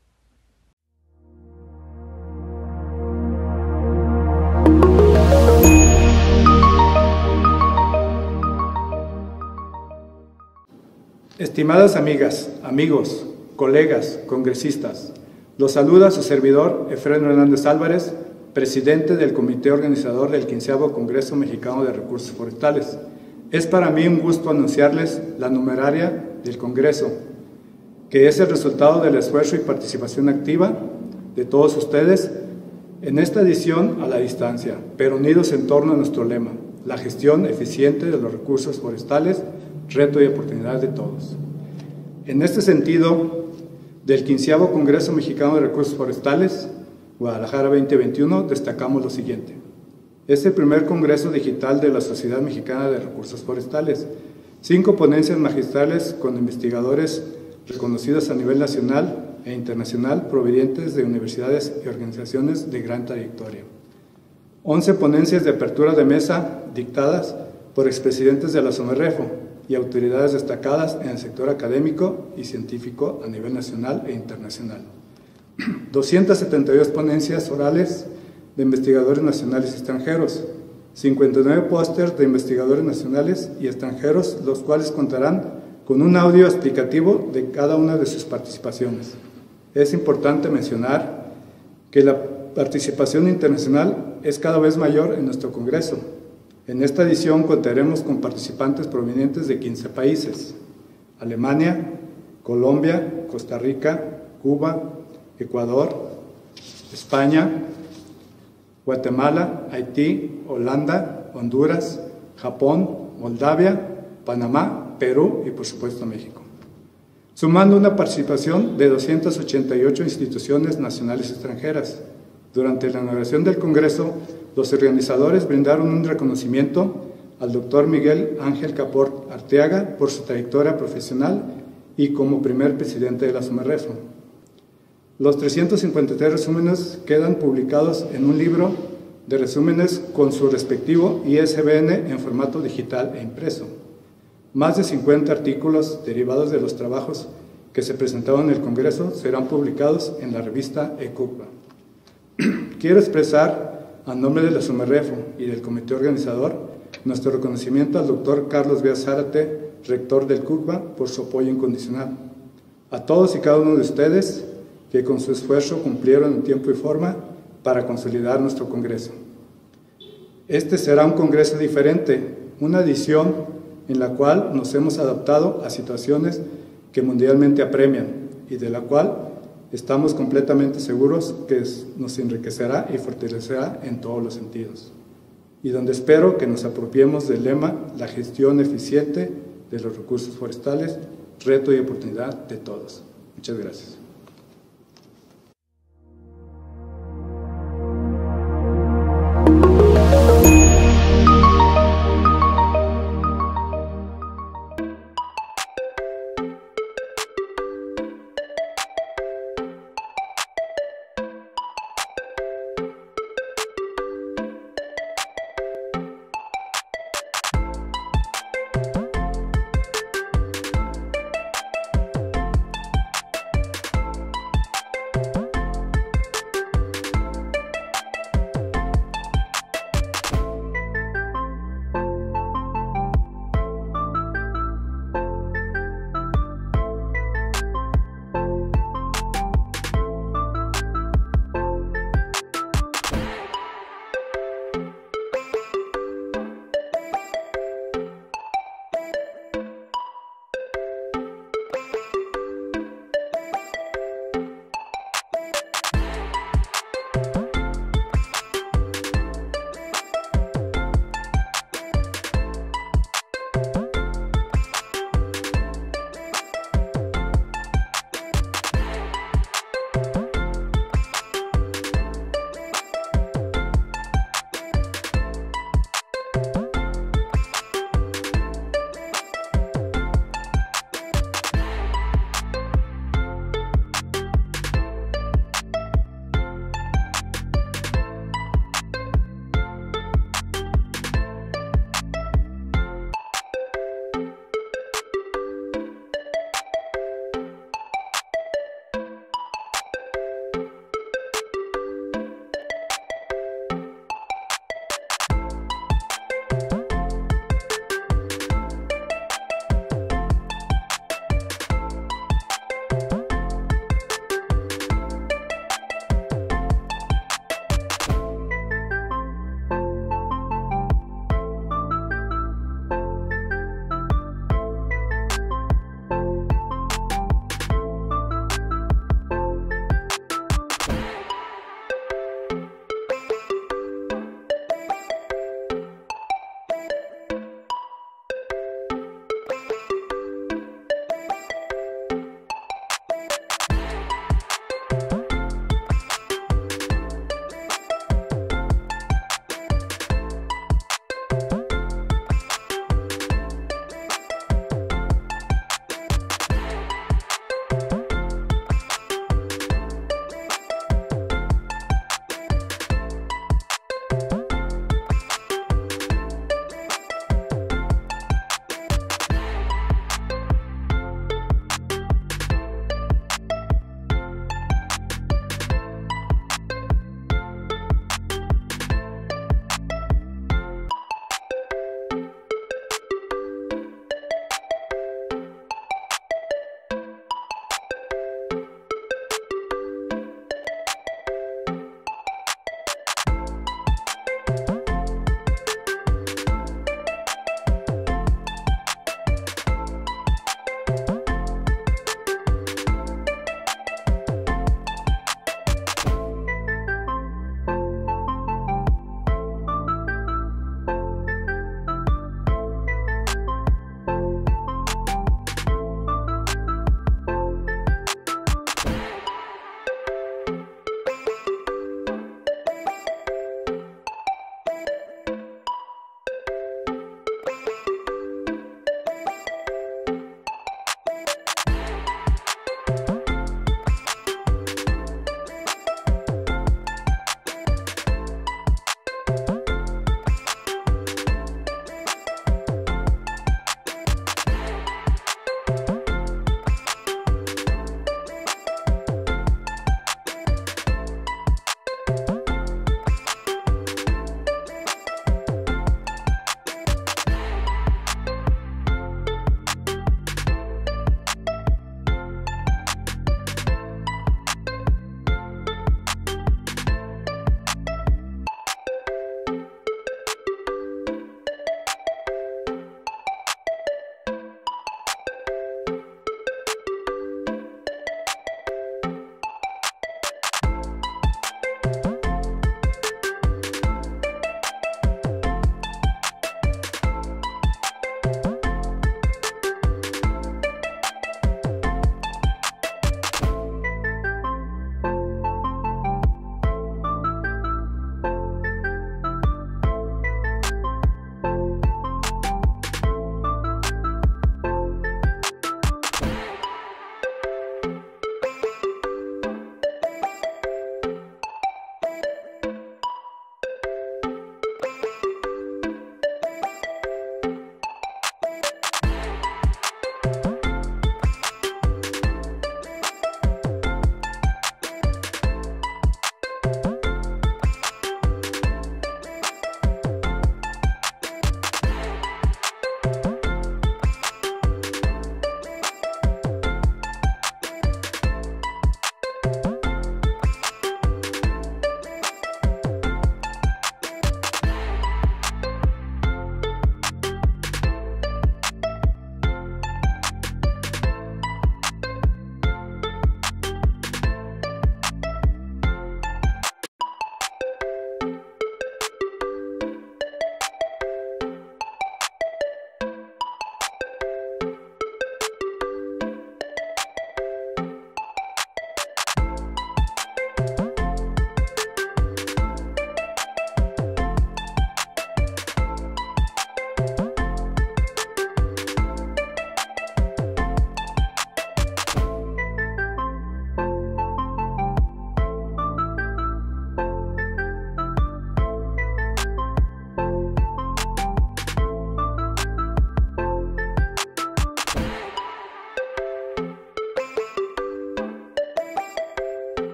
Estimadas amigas, amigos, colegas, congresistas, los saluda su servidor, Efraín Hernández Álvarez, presidente del comité organizador del 15 Congreso Mexicano de Recursos Forestales. Es para mí un gusto anunciarles la numeraria del Congreso, que es el resultado del esfuerzo y participación activa de todos ustedes en esta edición a la distancia, pero unidos en torno a nuestro lema, la gestión eficiente de los recursos forestales reto y oportunidad de todos. En este sentido, del 15 Congreso Mexicano de Recursos Forestales, Guadalajara 2021, destacamos lo siguiente. Es el primer Congreso Digital de la Sociedad Mexicana de Recursos Forestales. Cinco ponencias magistrales con investigadores reconocidos a nivel nacional e internacional provenientes de universidades y organizaciones de gran trayectoria. Once ponencias de apertura de mesa dictadas por expresidentes de la SOMERREFO, y autoridades destacadas en el sector académico y científico a nivel nacional e internacional. [CLEARS THROAT] 272 ponencias orales de investigadores nacionales y extranjeros, 59 pósters de investigadores nacionales y extranjeros, los cuales contarán con un audio explicativo de cada una de sus participaciones. Es importante mencionar que la participación internacional es cada vez mayor en nuestro Congreso, en esta edición contaremos con participantes provenientes de 15 países, Alemania, Colombia, Costa Rica, Cuba, Ecuador, España, Guatemala, Haití, Holanda, Honduras, Japón, Moldavia, Panamá, Perú y por supuesto México. Sumando una participación de 288 instituciones nacionales y extranjeras. Durante la inauguración del Congreso los organizadores brindaron un reconocimiento al doctor Miguel Ángel Caport Arteaga por su trayectoria profesional y como primer presidente de la SUMERREFO. Los 353 resúmenes quedan publicados en un libro de resúmenes con su respectivo ISBN en formato digital e impreso. Más de 50 artículos derivados de los trabajos que se presentaron en el Congreso serán publicados en la revista ECUPA. [CLEARS THROAT] Quiero expresar a nombre de la Sumerrefo y del comité organizador, nuestro reconocimiento al doctor Carlos Vía Zárate, rector del CUCBA, por su apoyo incondicional. A todos y cada uno de ustedes que con su esfuerzo cumplieron en tiempo y forma para consolidar nuestro Congreso. Este será un Congreso diferente, una edición en la cual nos hemos adaptado a situaciones que mundialmente apremian y de la cual estamos completamente seguros que nos enriquecerá y fortalecerá en todos los sentidos. Y donde espero que nos apropiemos del lema la gestión eficiente de los recursos forestales, reto y oportunidad de todos. Muchas gracias.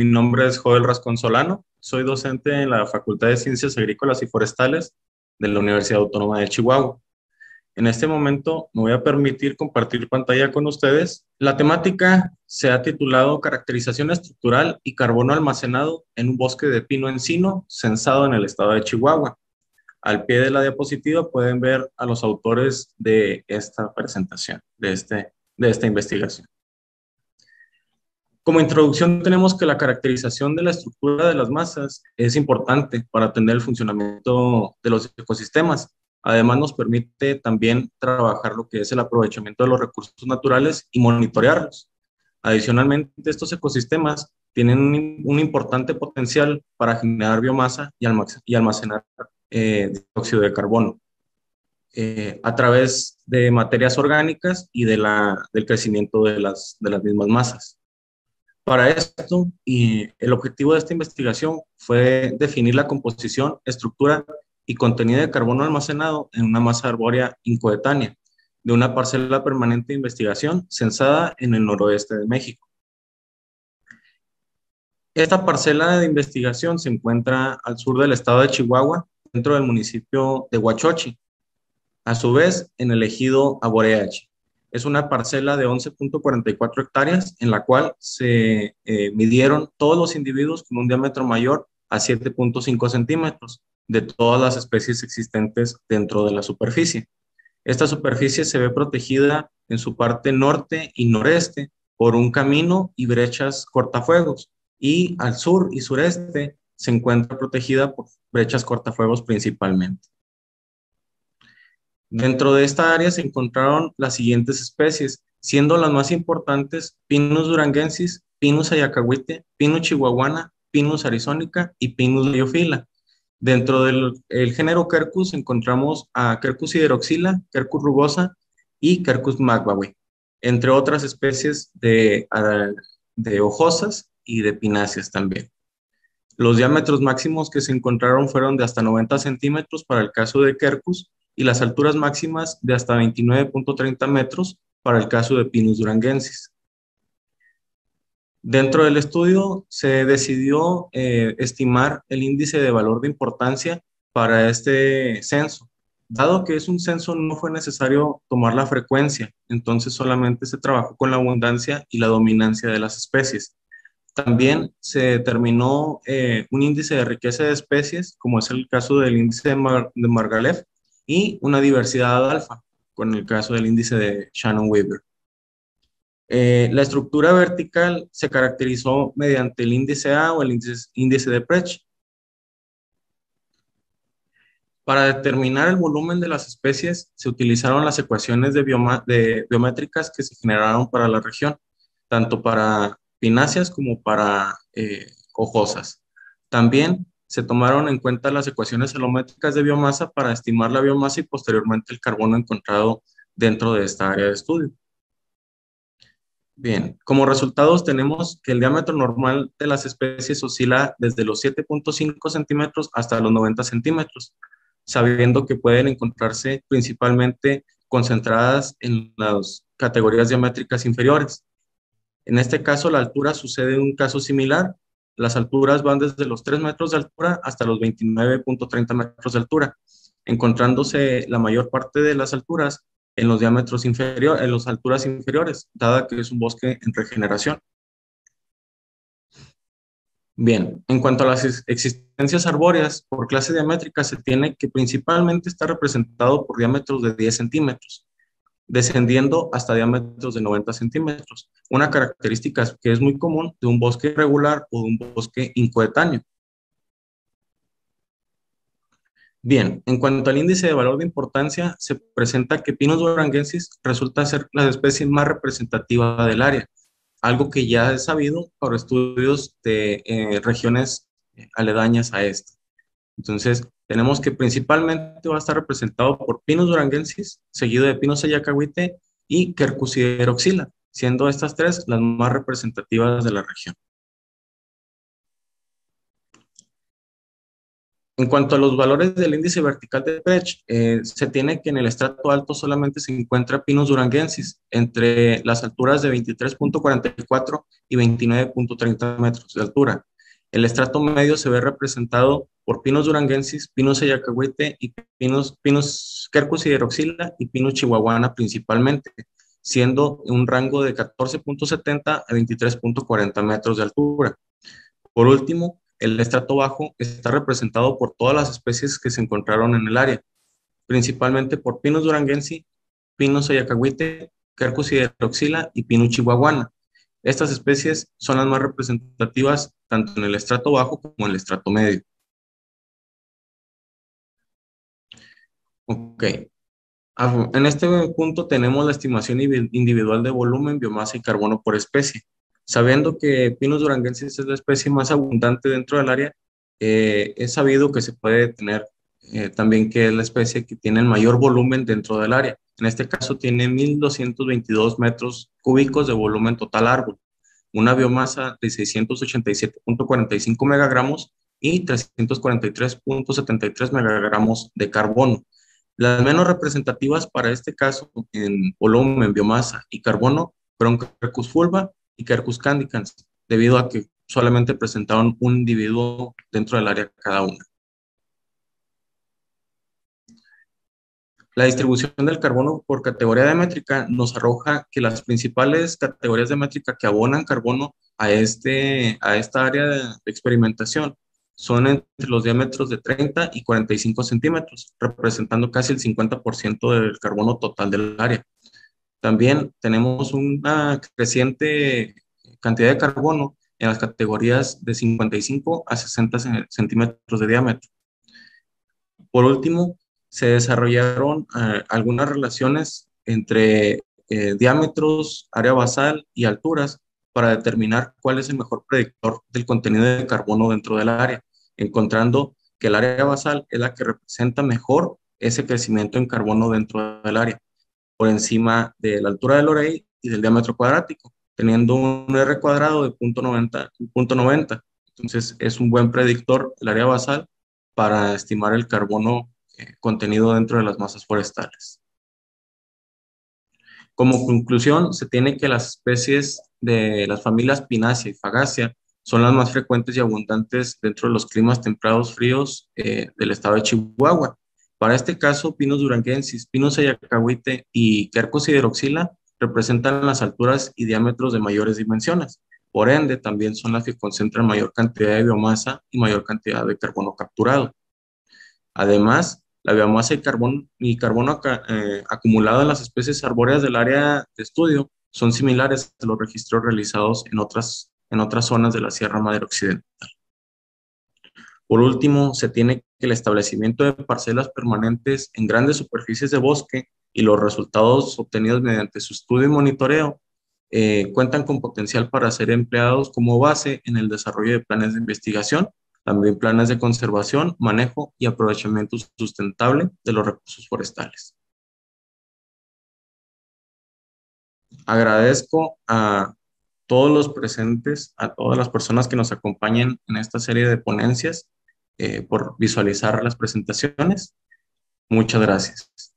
Mi nombre es Joel Rasconsolano, soy docente en la Facultad de Ciencias Agrícolas y Forestales de la Universidad Autónoma de Chihuahua. En este momento me voy a permitir compartir pantalla con ustedes. La temática se ha titulado Caracterización estructural y carbono almacenado en un bosque de pino encino censado en el estado de Chihuahua. Al pie de la diapositiva pueden ver a los autores de esta presentación, de, este, de esta investigación. Como introducción tenemos que la caracterización de la estructura de las masas es importante para atender el funcionamiento de los ecosistemas. Además nos permite también trabajar lo que es el aprovechamiento de los recursos naturales y monitorearlos. Adicionalmente, estos ecosistemas tienen un, importante potencial para generar biomasa y, almacenar eh, dióxido de carbono eh, a través de materias orgánicas y de la, del crecimiento de las, de las mismas masas. Para esto, y el objetivo de esta investigación fue definir la composición, estructura y contenido de carbono almacenado en una masa arbórea incoetánea de una parcela permanente de investigación censada en el noroeste de México. Esta parcela de investigación se encuentra al sur del estado de Chihuahua, dentro del municipio de Huachochi, a su vez en el ejido Aboreachi es una parcela de 11.44 hectáreas en la cual se eh, midieron todos los individuos con un diámetro mayor a 7.5 centímetros de todas las especies existentes dentro de la superficie. Esta superficie se ve protegida en su parte norte y noreste por un camino y brechas cortafuegos y al sur y sureste se encuentra protegida por brechas cortafuegos principalmente. Dentro de esta área se encontraron las siguientes especies, siendo las más importantes Pinus duranguensis, Pinus ayacahuite, Pinus chihuahuana, Pinus arizónica y Pinus leofila. Dentro del género Quercus encontramos a Quercus hidroxila, Quercus rugosa y Quercus magbawe, entre otras especies de, de hojosas y de pináceas también. Los diámetros máximos que se encontraron fueron de hasta 90 centímetros para el caso de Quercus y las alturas máximas de hasta 29.30 metros para el caso de Pinus duranguensis. Dentro del estudio se decidió eh, estimar el índice de valor de importancia para este censo. Dado que es un censo, no fue necesario tomar la frecuencia, entonces solamente se trabajó con la abundancia y la dominancia de las especies. También se determinó eh, un índice de riqueza de especies, como es el caso del índice de, de Margalef, y una diversidad alfa, con el caso del índice de Shannon-Weaver. Eh, la estructura vertical se caracterizó mediante el índice A o el índice, de Precht. Para determinar el volumen de las especies, se utilizaron las ecuaciones de, biométricas que se generaron para la región, tanto para pináceas como para eh, hojosas. También se tomaron en cuenta las ecuaciones celométricas de biomasa para estimar la biomasa y posteriormente el carbono encontrado dentro de esta área de estudio. Bien, como resultados tenemos que el diámetro normal de las especies oscila desde los 7.5 centímetros hasta los 90 centímetros, sabiendo que pueden encontrarse principalmente concentradas en las categorías diamétricas inferiores. En este caso, la altura sucede en un caso similar, las alturas van desde los 3 metros de altura hasta los 29.30 metros de altura, encontrándose la mayor parte de las alturas en los diámetros inferiores, en las alturas inferiores, dada que es un bosque en regeneración. Bien, en cuanto a las existencias arbóreas por clase diamétrica, se tiene que principalmente está representado por diámetros de 10 centímetros, descendiendo hasta diámetros de 90 centímetros, una característica que es muy común de un bosque irregular o de un bosque incoetáneo. Bien, en cuanto al índice de valor de importancia, se presenta que Pinus duranguensis resulta ser la especie más representativa del área, algo que ya es sabido por estudios de eh, regiones aledañas a esta. Entonces, tenemos que principalmente va a estar representado por Pinus duranguensis, seguido de Pinus ayacahuite y Quercus hidroxila, siendo estas tres las más representativas de la región. En cuanto a los valores del índice vertical de Pech, eh, se tiene que en el estrato alto solamente se encuentra Pinus duranguensis entre las alturas de 23.44 y 29.30 metros de altura. El estrato medio se ve representado por Pinus duranguensis, Pinus ayacahuite y Pinus, Pinus quercus hidroxila y Pinus chihuahuana principalmente, siendo un rango de 14.70 a 23.40 metros de altura. Por último, el estrato bajo está representado por todas las especies que se encontraron en el área, principalmente por Pinus duranguensis, Pinus ayacahuite, Quercus hidroxila y Pinus chihuahuana. Estas especies son las más representativas tanto en el estrato bajo como en el estrato medio. Ok. Ah, en este punto tenemos la estimación individual de volumen, biomasa y carbono por especie. Sabiendo que Pinus duranguensis es la especie más abundante dentro del área, eh, es sabido que se puede tener eh, también que es la especie que tiene el mayor volumen dentro del área. En este caso tiene 1.222 metros cúbicos de volumen total árbol, una biomasa de 687.45 megagramos y 343.73 megagramos de carbono. Las menos representativas para este caso en volumen, biomasa y carbono fueron Quercus fulva y Quercus candicans, debido a que solamente presentaron un individuo dentro del área cada una. La distribución del carbono por categoría de métrica nos arroja que las principales categorías de métrica que abonan carbono a, este, a esta área de experimentación son entre los diámetros de 30 y 45 centímetros, representando casi el 50% del carbono total del área. También tenemos una creciente cantidad de carbono en las categorías de 55 a 60 centímetros de diámetro. Por último, se desarrollaron eh, algunas relaciones entre eh, diámetros, área basal y alturas para determinar cuál es el mejor predictor del contenido de carbono dentro del área, encontrando que el área basal es la que representa mejor ese crecimiento en carbono dentro del área, por encima de la altura del Orey y del diámetro cuadrático, teniendo un R cuadrado de 0.90. 90. Entonces es un buen predictor el área basal para estimar el carbono contenido dentro de las masas forestales. Como conclusión, se tiene que las especies de las familias Pinacea y Fagacia son las más frecuentes y abundantes dentro de los climas templados fríos eh, del estado de Chihuahua. Para este caso, Pinus duranguensis, Pinus ayacahuite y Quercus hidroxila representan las alturas y diámetros de mayores dimensiones. Por ende, también son las que concentran mayor cantidad de biomasa y mayor cantidad de carbono capturado. Además, la biomasa y carbono, y carbono eh, acumulado en las especies arbóreas del área de estudio son similares a los registros realizados en otras, en otras zonas de la Sierra Madre Occidental. Por último, se tiene que el establecimiento de parcelas permanentes en grandes superficies de bosque y los resultados obtenidos mediante su estudio y monitoreo eh, cuentan con potencial para ser empleados como base en el desarrollo de planes de investigación también planes de conservación, manejo y aprovechamiento sustentable de los recursos forestales. Agradezco a todos los presentes, a todas las personas que nos acompañen en esta serie de ponencias eh, por visualizar las presentaciones. Muchas gracias.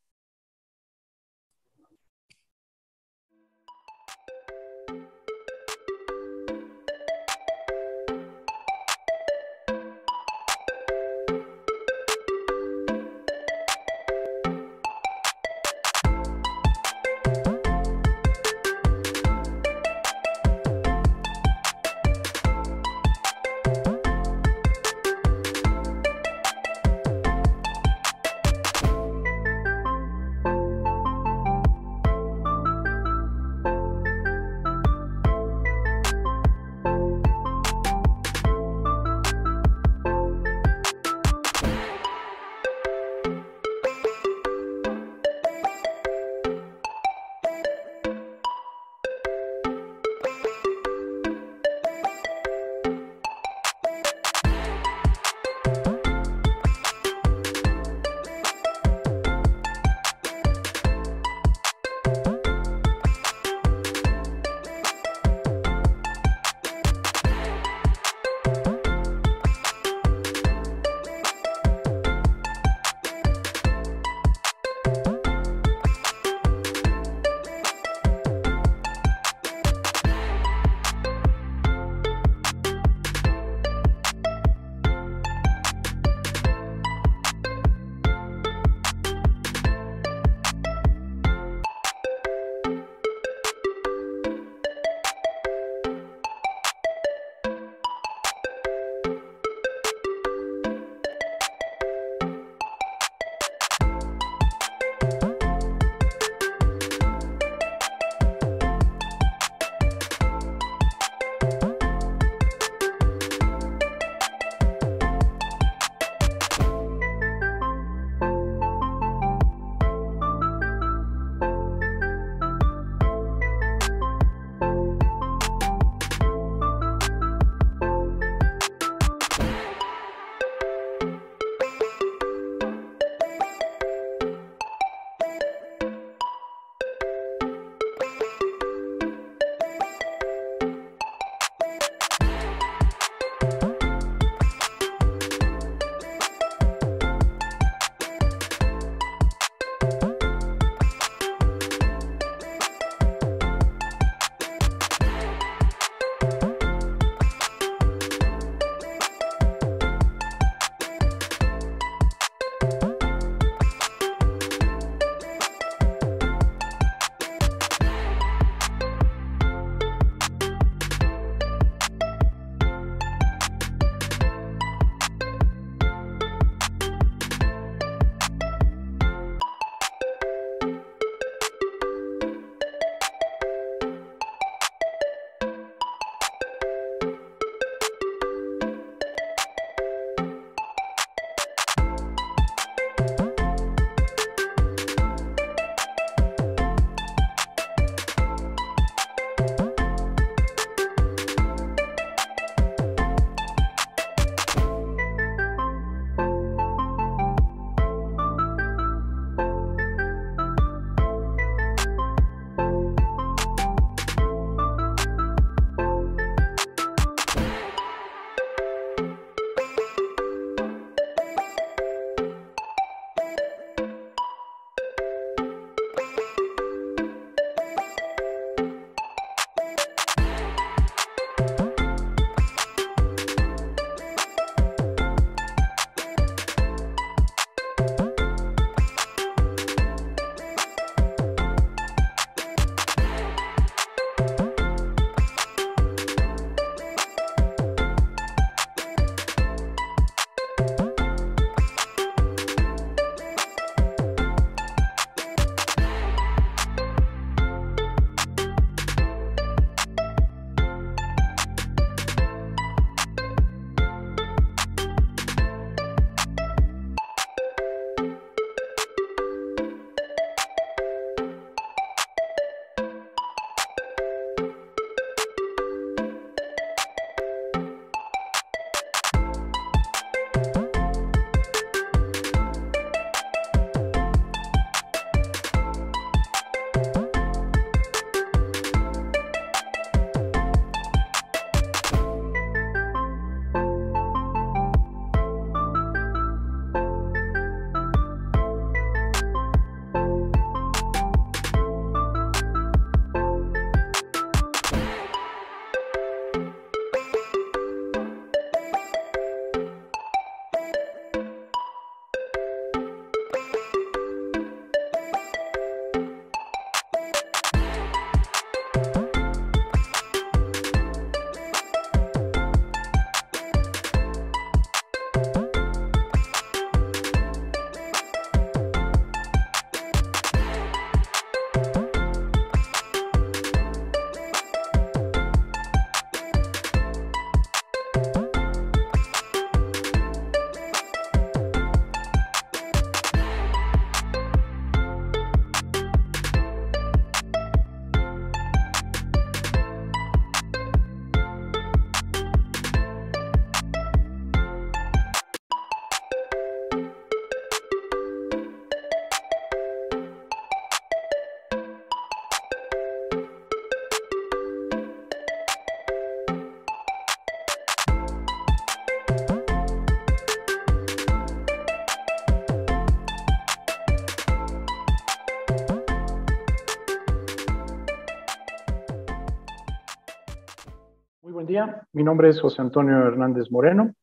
Día. Mi nombre es José Antonio Hernández Moreno.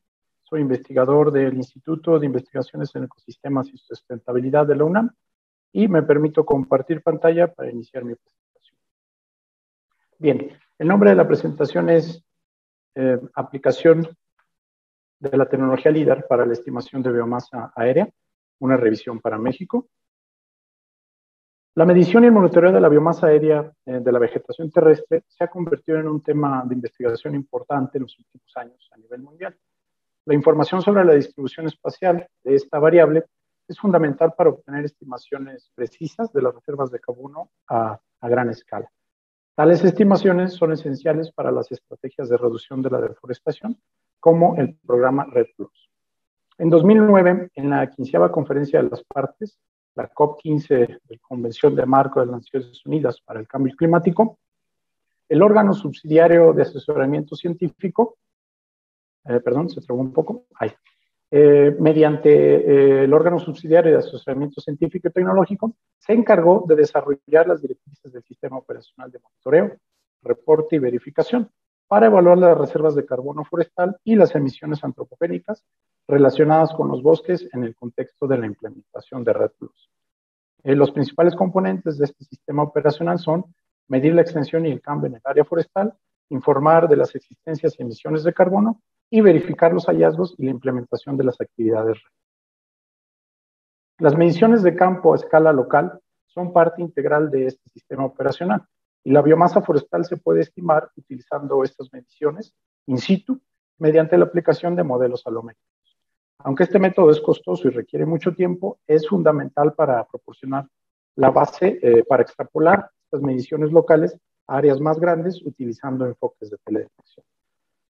Soy investigador del Instituto de Investigaciones en Ecosistemas y Sustentabilidad de la UNAM y me permito compartir pantalla para iniciar mi presentación. Bien, el nombre de la presentación es eh, Aplicación de la tecnología LIDAR para la estimación de biomasa aérea, una revisión para México. La medición y el monitoreo de la biomasa aérea eh, de la vegetación terrestre se ha convertido en un tema de investigación importante en los últimos años a nivel mundial. La información sobre la distribución espacial de esta variable es fundamental para obtener estimaciones precisas de las reservas de carbono a, a gran escala. Tales estimaciones son esenciales para las estrategias de reducción de la deforestación, como el programa Red. En 2009, en la quinceava conferencia de las partes, la COP15 de la Convención de Marco de las Naciones Unidas para el Cambio Climático, el órgano subsidiario de asesoramiento científico, eh, perdón, se trabó un poco, ahí, eh, mediante eh, el órgano subsidiario de asesoramiento científico y tecnológico, se encargó de desarrollar las directrices del sistema operacional de monitoreo, reporte y verificación para evaluar las reservas de carbono forestal y las emisiones antropogénicas relacionadas con los bosques en el contexto de la implementación de Red Plus. Eh, los principales componentes de este sistema operacional son medir la extensión y el cambio en el área forestal, informar de las existencias y emisiones de carbono y verificar los hallazgos y la implementación de las actividades. Las mediciones de campo a escala local son parte integral de este sistema operacional y la biomasa forestal se puede estimar utilizando estas mediciones in situ mediante la aplicación de modelos alométricos. Aunque este método es costoso y requiere mucho tiempo, es fundamental para proporcionar la base eh, para extrapolar estas mediciones locales a áreas más grandes utilizando enfoques de teledetección.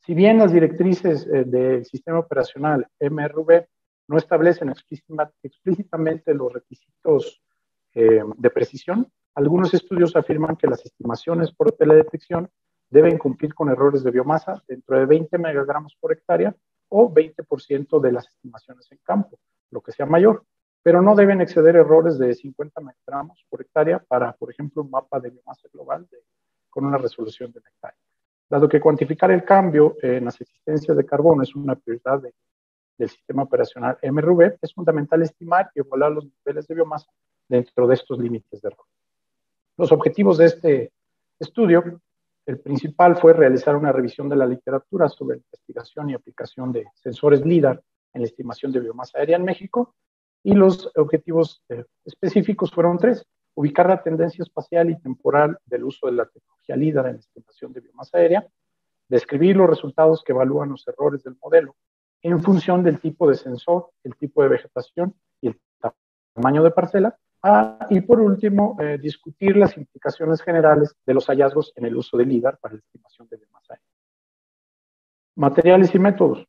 Si bien las directrices eh, del sistema operacional MRV no establecen explícitamente los requisitos eh, de precisión, algunos estudios afirman que las estimaciones por teledetección deben cumplir con errores de biomasa dentro de 20 megagramos por hectárea o 20% de las estimaciones en campo, lo que sea mayor, pero no deben exceder errores de 50 megagramos por hectárea para, por ejemplo, un mapa de biomasa global con una resolución de hectárea. Dado que cuantificar el cambio en las existencias de carbono es una prioridad del sistema operacional MRV, es fundamental estimar y evaluar los niveles de biomasa dentro de estos límites de error. Los objetivos de este estudio, el principal fue realizar una revisión de la literatura sobre investigación y aplicación de sensores LIDAR en la estimación de biomasa aérea en México, y los objetivos eh, específicos fueron tres. Ubicar la tendencia espacial y temporal del uso de la tecnología LIDAR en la estimación de biomasa aérea, describir los resultados que evalúan los errores del modelo en función del tipo de sensor, el tipo de vegetación y el tamaño de parcela, Ah, y por último, eh, discutir las implicaciones generales de los hallazgos en el uso del LIDAR para la estimación de biomasa. Materiales y métodos.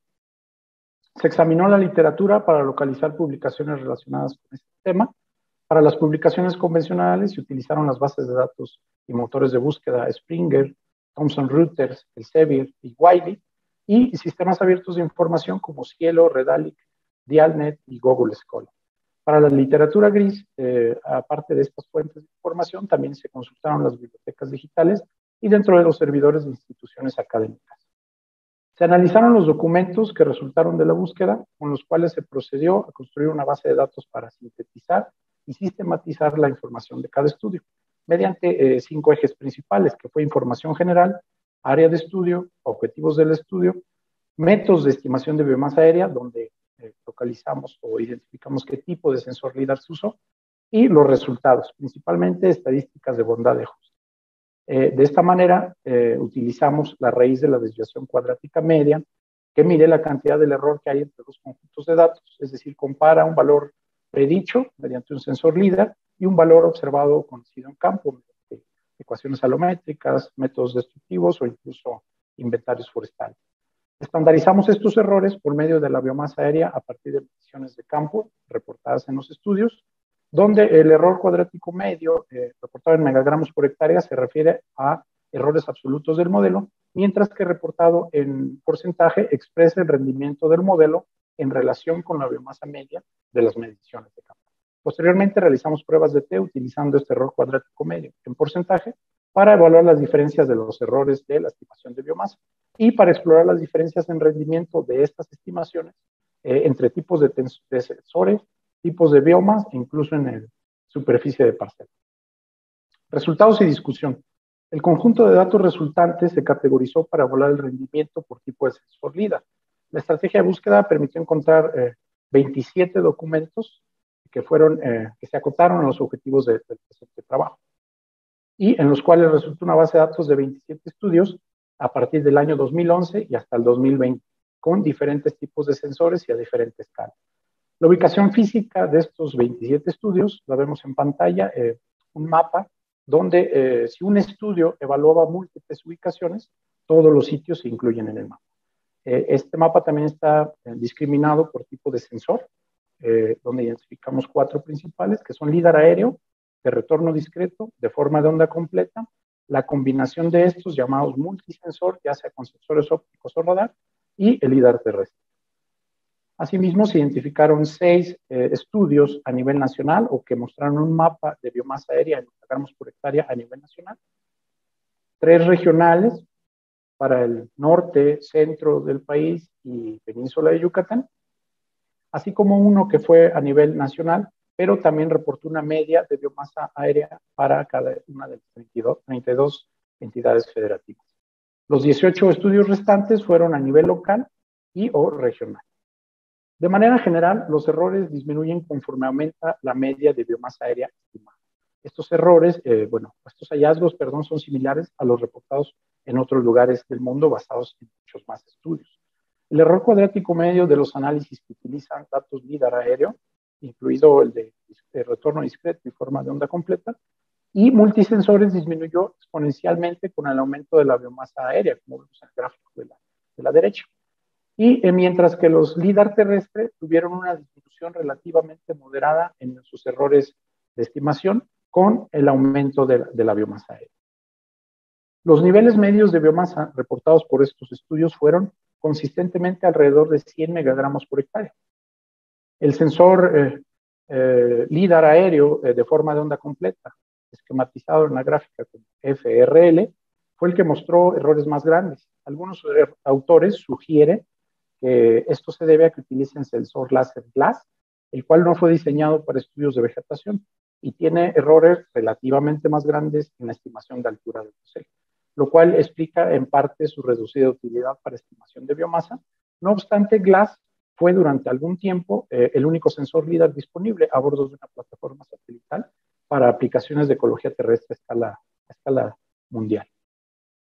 Se examinó la literatura para localizar publicaciones relacionadas con este tema. Para las publicaciones convencionales se utilizaron las bases de datos y motores de búsqueda Springer, Thomson Reuters, Elsevier y Wiley, y sistemas abiertos de información como Cielo, Redalic, Dialnet y Google Scholar. Para la literatura gris, eh, aparte de estas fuentes de información, también se consultaron las bibliotecas digitales y dentro de los servidores de instituciones académicas. Se analizaron los documentos que resultaron de la búsqueda, con los cuales se procedió a construir una base de datos para sintetizar y sistematizar la información de cada estudio, mediante eh, cinco ejes principales, que fue información general, área de estudio, objetivos del estudio, métodos de estimación de biomasa aérea, donde eh, localizamos o identificamos qué tipo de sensor LIDAR se usó y los resultados, principalmente estadísticas de bondad de ajuste. Eh, de esta manera, eh, utilizamos la raíz de la desviación cuadrática media, que mide la cantidad del error que hay entre los conjuntos de datos, es decir, compara un valor predicho mediante un sensor LIDAR y un valor observado conocido en campo, mediante ecuaciones alométricas, métodos destructivos o incluso inventarios forestales. Estandarizamos estos errores por medio de la biomasa aérea a partir de mediciones de campo reportadas en los estudios, donde el error cuadrático medio eh, reportado en megagramos por hectárea se refiere a errores absolutos del modelo, mientras que reportado en porcentaje expresa el rendimiento del modelo en relación con la biomasa media de las mediciones de campo. Posteriormente realizamos pruebas de T utilizando este error cuadrático medio en porcentaje para evaluar las diferencias de los errores de la estimación de biomasa y para explorar las diferencias en rendimiento de estas estimaciones eh, entre tipos de, sensores, tipos de biomas e incluso en el superficie de parcela. Resultados y discusión. El conjunto de datos resultantes se categorizó para evaluar el rendimiento por tipo de sensor LIDAR. La estrategia de búsqueda permitió encontrar 27 eh, documentos que, fueron, eh, que se acotaron a los objetivos del trabajo y en los cuales resultó una base de datos de 27 estudios a partir del año 2011 y hasta el 2020, con diferentes tipos de sensores y a diferentes escalas. La ubicación física de estos 27 estudios la vemos en pantalla, eh, un mapa donde eh, si un estudio evaluaba múltiples ubicaciones, todos los sitios se incluyen en el mapa. Eh, este mapa también está discriminado por tipo de sensor, donde identificamos cuatro principales, que son LIDAR aéreo, de retorno discreto, de forma de onda completa, la combinación de estos llamados multisensor, ya sea con sensores ópticos o radar, y el LIDAR terrestre. Asimismo, se identificaron seis eh, estudios a nivel nacional o que mostraron un mapa de biomasa aérea en gramos por hectárea a nivel nacional. Tres regionales para el norte, centro del país y península de Yucatán, así como uno que fue a nivel nacional pero también reportó una media de biomasa aérea para cada una de las 32, entidades federativas. Los 18 estudios restantes fueron a nivel local y o regional. De manera general, los errores disminuyen conforme aumenta la media de biomasa aérea estimada. Estos errores, eh, bueno, estos hallazgos, perdón, son similares a los reportados en otros lugares del mundo basados en muchos más estudios. El error cuadrático medio de los análisis que utilizan datos LIDAR aéreo incluido el de, retorno discreto y forma de onda completa, y multisensores disminuyó exponencialmente con el aumento de la biomasa aérea, como vemos en el gráfico de la, de la derecha. Y eh, mientras que los LIDAR terrestres tuvieron una disminución relativamente moderada en sus errores de estimación con el aumento de, de la biomasa aérea. Los niveles medios de biomasa reportados por estos estudios fueron consistentemente alrededor de 100 megagramos por hectárea. El sensor eh, eh, LIDAR aéreo eh, de forma de onda completa, esquematizado en la gráfica como FRL, fue el que mostró errores más grandes. Algunos autores sugieren que esto se debe a que utilicen sensor láser GLASS, el cual no fue diseñado para estudios de vegetación y tiene errores relativamente más grandes en la estimación de altura del crucero, lo cual explica en parte su reducida utilidad para estimación de biomasa. No obstante, GLASS fue durante algún tiempo eh, el único sensor LIDAR disponible a bordo de una plataforma satelital para aplicaciones de ecología terrestre a escala, mundial.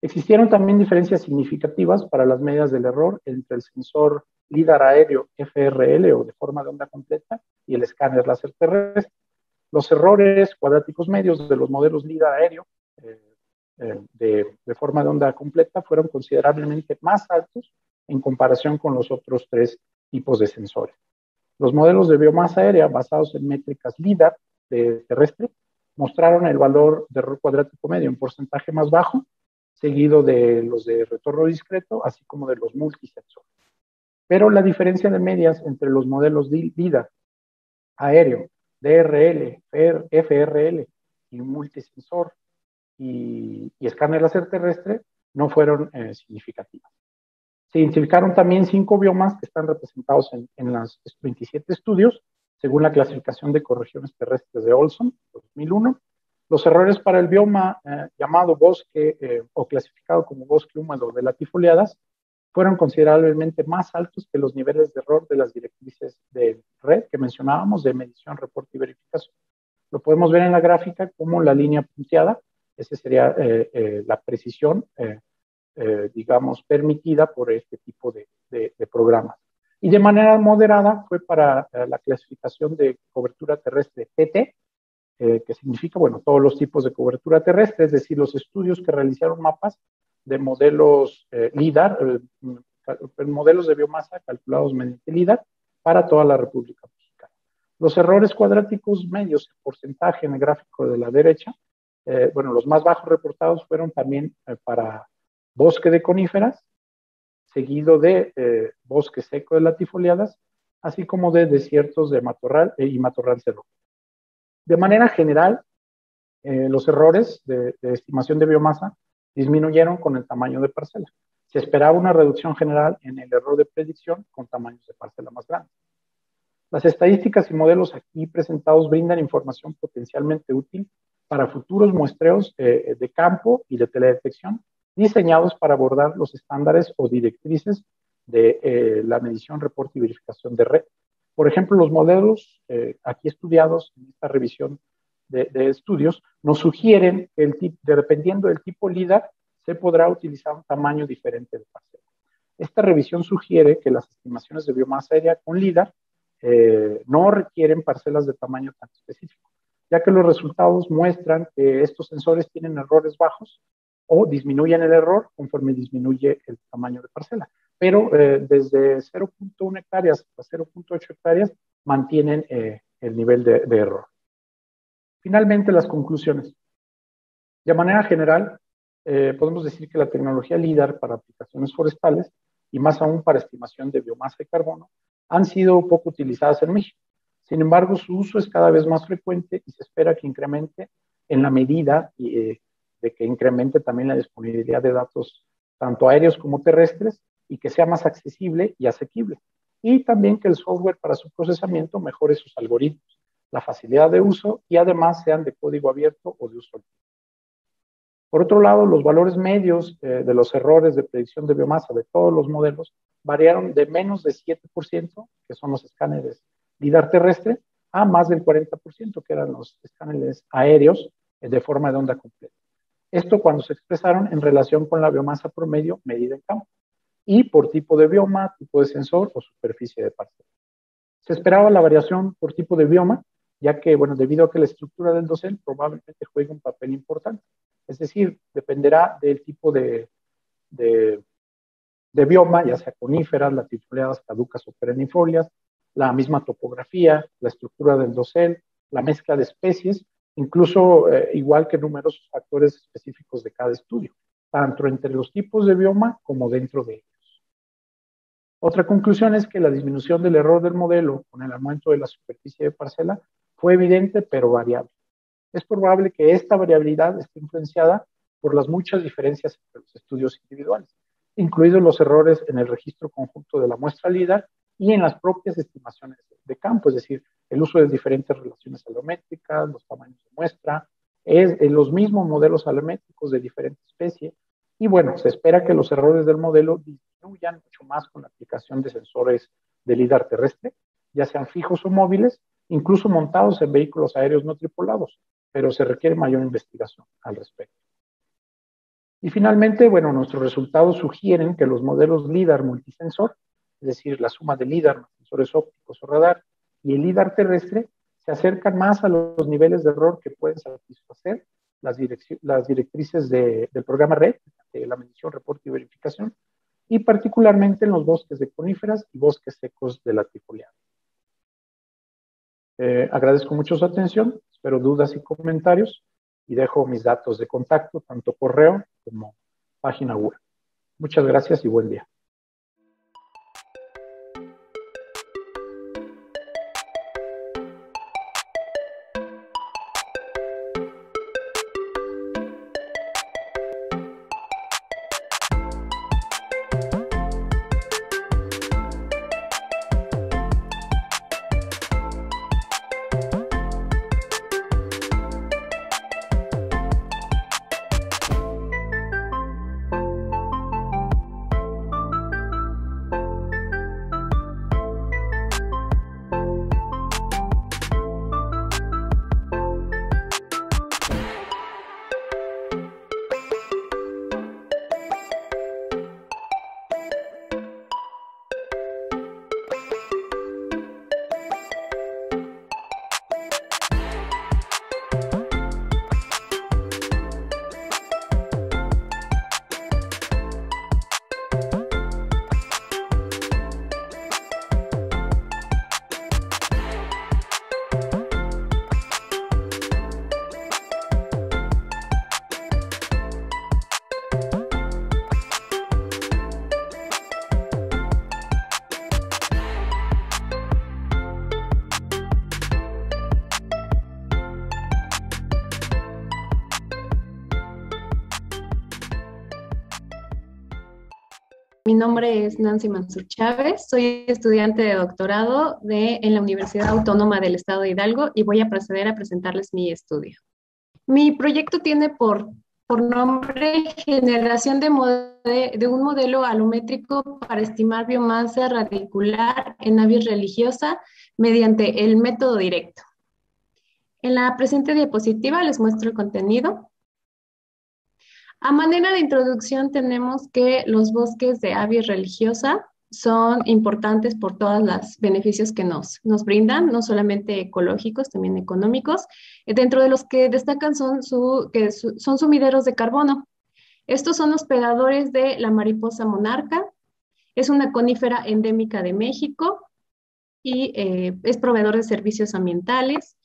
Existieron también diferencias significativas para las medidas del error entre el sensor LIDAR aéreo FRL o de forma de onda completa y el escáner láser terrestre. Los errores cuadráticos medios de los modelos LIDAR aéreo eh, eh, de, de, forma de onda completa fueron considerablemente más altos en comparación con los otros tres tipos de sensores. Los modelos de biomasa aérea basados en métricas LIDAR de terrestre mostraron el valor de error cuadrático medio en porcentaje más bajo, seguido de los de retorno discreto, así como de los multisensores. Pero la diferencia de medias entre los modelos LIDAR aéreo, DRL, FRL y multisensor y, escáner láser terrestre no fueron eh, significativas. Se identificaron también cinco biomas que están representados en, los 27 estudios, según la clasificación de correcciones terrestres de Olson, 2001. Los errores para el bioma eh, llamado bosque eh, o clasificado como bosque húmedo de latifoliadas fueron considerablemente más altos que los niveles de error de las directrices de red que mencionábamos de medición, reporte y verificación. Lo podemos ver en la gráfica como la línea punteada, esa sería eh, la precisión eh, digamos, permitida por este tipo de, programas. Y de manera moderada fue para eh, la clasificación de cobertura terrestre TT, eh, que significa, bueno, todos los tipos de cobertura terrestre, es decir, los estudios que realizaron mapas de modelos LIDAR, modelos de biomasa calculados mediante LIDAR para toda la República Mexicana. Los errores cuadráticos medios en porcentaje en el gráfico de la derecha, bueno, los más bajos reportados fueron también para bosque de coníferas, seguido de eh, bosque seco de latifoliadas, así como de desiertos de matorral e, y matorral cerro. De manera general, eh, los errores de, estimación de biomasa disminuyeron con el tamaño de parcela. Se esperaba una reducción general en el error de predicción con tamaños de parcela más grandes. Las estadísticas y modelos aquí presentados brindan información potencialmente útil para futuros muestreos eh, de campo y de teledetección diseñados para abordar los estándares o directrices de eh, la medición, reporte y verificación de red. Por ejemplo, los modelos aquí estudiados en esta revisión de, estudios nos sugieren que dependiendo del tipo LIDAR, se podrá utilizar un tamaño diferente de parcela. Esta revisión sugiere que las estimaciones de biomasa aérea con LIDAR eh, no requieren parcelas de tamaño tan específico, ya que los resultados muestran que estos sensores tienen errores bajos o disminuyen el error conforme disminuye el tamaño de parcela. Pero eh, desde 0.1 hectáreas a 0.8 hectáreas mantienen eh, el nivel de error. Finalmente, las conclusiones. De manera general, eh, podemos decir que la tecnología LIDAR para aplicaciones forestales y más aún para estimación de biomasa de carbono han sido poco utilizadas en México. Sin embargo, su uso es cada vez más frecuente y se espera que incremente en la medida eh, de que incremente también la disponibilidad de datos tanto aéreos como terrestres y que sea más accesible y asequible. Y también que el software para su procesamiento mejore sus algoritmos la facilidad de uso y además sean de código abierto o de uso libre. Por otro lado, los valores medios eh, de los errores de predicción de biomasa de todos los modelos variaron de menos de 7%, que son los escáneres LIDAR terrestre, a más del 40%, que eran los escáneres aéreos eh, de forma de onda completa. Esto cuando se expresaron en relación con la biomasa promedio medida en campo y por tipo de bioma, tipo de sensor o superficie de parcela. Se esperaba la variación por tipo de bioma ya que, bueno, debido a que la estructura del dosel probablemente juegue un papel importante. Es decir, dependerá del tipo de, de, bioma, ya sea coníferas, latifoleadas, caducas o perennifolias, la misma topografía, la estructura del dosel, la mezcla de especies, incluso eh, igual que numerosos factores específicos de cada estudio, tanto entre los tipos de bioma como dentro de ellos. Otra conclusión es que la disminución del error del modelo con el aumento de la superficie de parcela fue evidente pero variable. Es probable que esta variabilidad esté influenciada por las muchas diferencias entre los estudios individuales, incluidos los errores en el registro conjunto de la muestra LIDAR y en las propias estimaciones de campo, es decir, el uso de diferentes relaciones alométricas, los tamaños de muestra, es los mismos modelos alométricos de diferentes especies. Y bueno, se espera que los errores del modelo disminuyan mucho más con la aplicación de sensores de LIDAR terrestre, ya sean fijos o móviles, incluso montados en vehículos aéreos no tripulados, pero se requiere mayor investigación al respecto. Y finalmente, bueno, nuestros resultados sugieren que los modelos LIDAR multisensor, es decir, la suma de LIDAR, sensores ópticos o radar, y el LIDAR terrestre, se acercan más a los niveles de error que pueden satisfacer las, directrices del programa RED, de la medición, reporte y verificación, y particularmente en los bosques de coníferas y bosques secos de la latifoleado. Eh, agradezco mucho su atención, espero dudas y comentarios y dejo mis datos de contacto, tanto correo como página web. Muchas gracias y buen día. Nombre es Nancy Mansur Chávez, soy estudiante de doctorado en la Universidad Autónoma del Estado de Hidalgo y voy a proceder a presentarles mi estudio. Mi proyecto tiene por, nombre Generación de, de un modelo alométrico para estimar biomasa radicular en avis religiosa mediante el método directo. En la presente diapositiva les muestro el contenido. A manera de introducción tenemos que los bosques de avis religiosa son importantes por todos los beneficios que nos, nos brindan, no solamente ecológicos, también económicos, dentro de los que destacan son, su, que son sumideros de carbono. Estos son hospedadores de la mariposa monarca, es una conífera endémica de México y eh, es proveedor de servicios ambientales.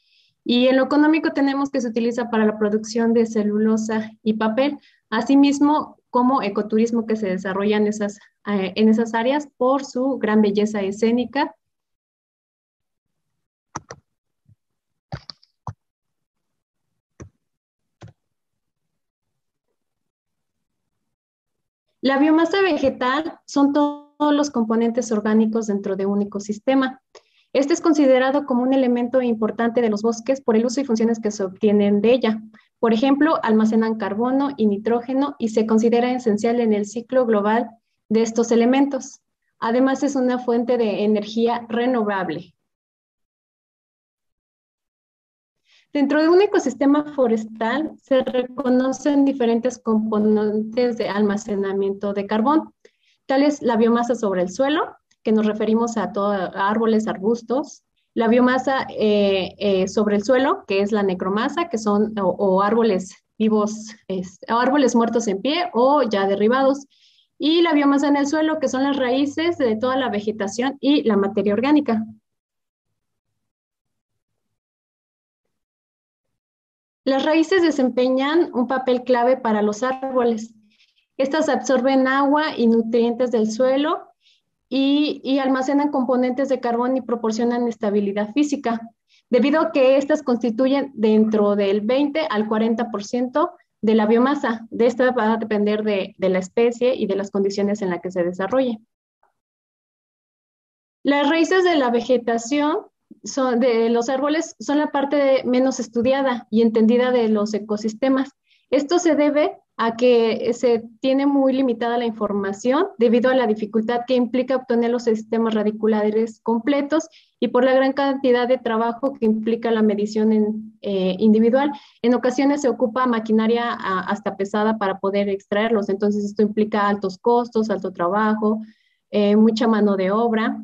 Y en lo económico tenemos que se utiliza para la producción de celulosa y papel, Asimismo, como ecoturismo que se desarrolla en esas, eh, en esas áreas por su gran belleza escénica. La biomasa vegetal son todos los componentes orgánicos dentro de un ecosistema. Este es considerado como un elemento importante de los bosques por el uso y funciones que se obtienen de ella. Por ejemplo, almacenan carbono y nitrógeno y se considera esencial en el ciclo global de estos elementos. Además, es una fuente de energía renovable. Dentro de un ecosistema forestal se reconocen diferentes componentes de almacenamiento de carbón, tales la biomasa sobre el suelo, que nos referimos a, todos árboles, arbustos, la biomasa eh, eh, sobre el suelo, que es la necromasa, que son o, árboles vivos, árboles muertos en pie o ya derribados, y la biomasa en el suelo, que son las raíces de toda la vegetación y la materia orgánica. Las raíces desempeñan un papel clave para los árboles. Estas absorben agua y nutrientes del suelo y, almacenan componentes de carbón y proporcionan estabilidad física, debido a que estas constituyen dentro del 20 al 40% de la biomasa. De esta va a depender de, la especie y de las condiciones en las que se desarrolle. Las raíces de la vegetación de los árboles son la parte menos estudiada y entendida de los ecosistemas. Esto se debe a que se tiene muy limitada la información debido a la dificultad que implica obtener los sistemas radiculares completos y por la gran cantidad de trabajo que implica la medición eh, individual. En ocasiones se ocupa maquinaria hasta pesada para poder extraerlos, entonces esto implica altos costos, alto trabajo, eh, mucha mano de obra.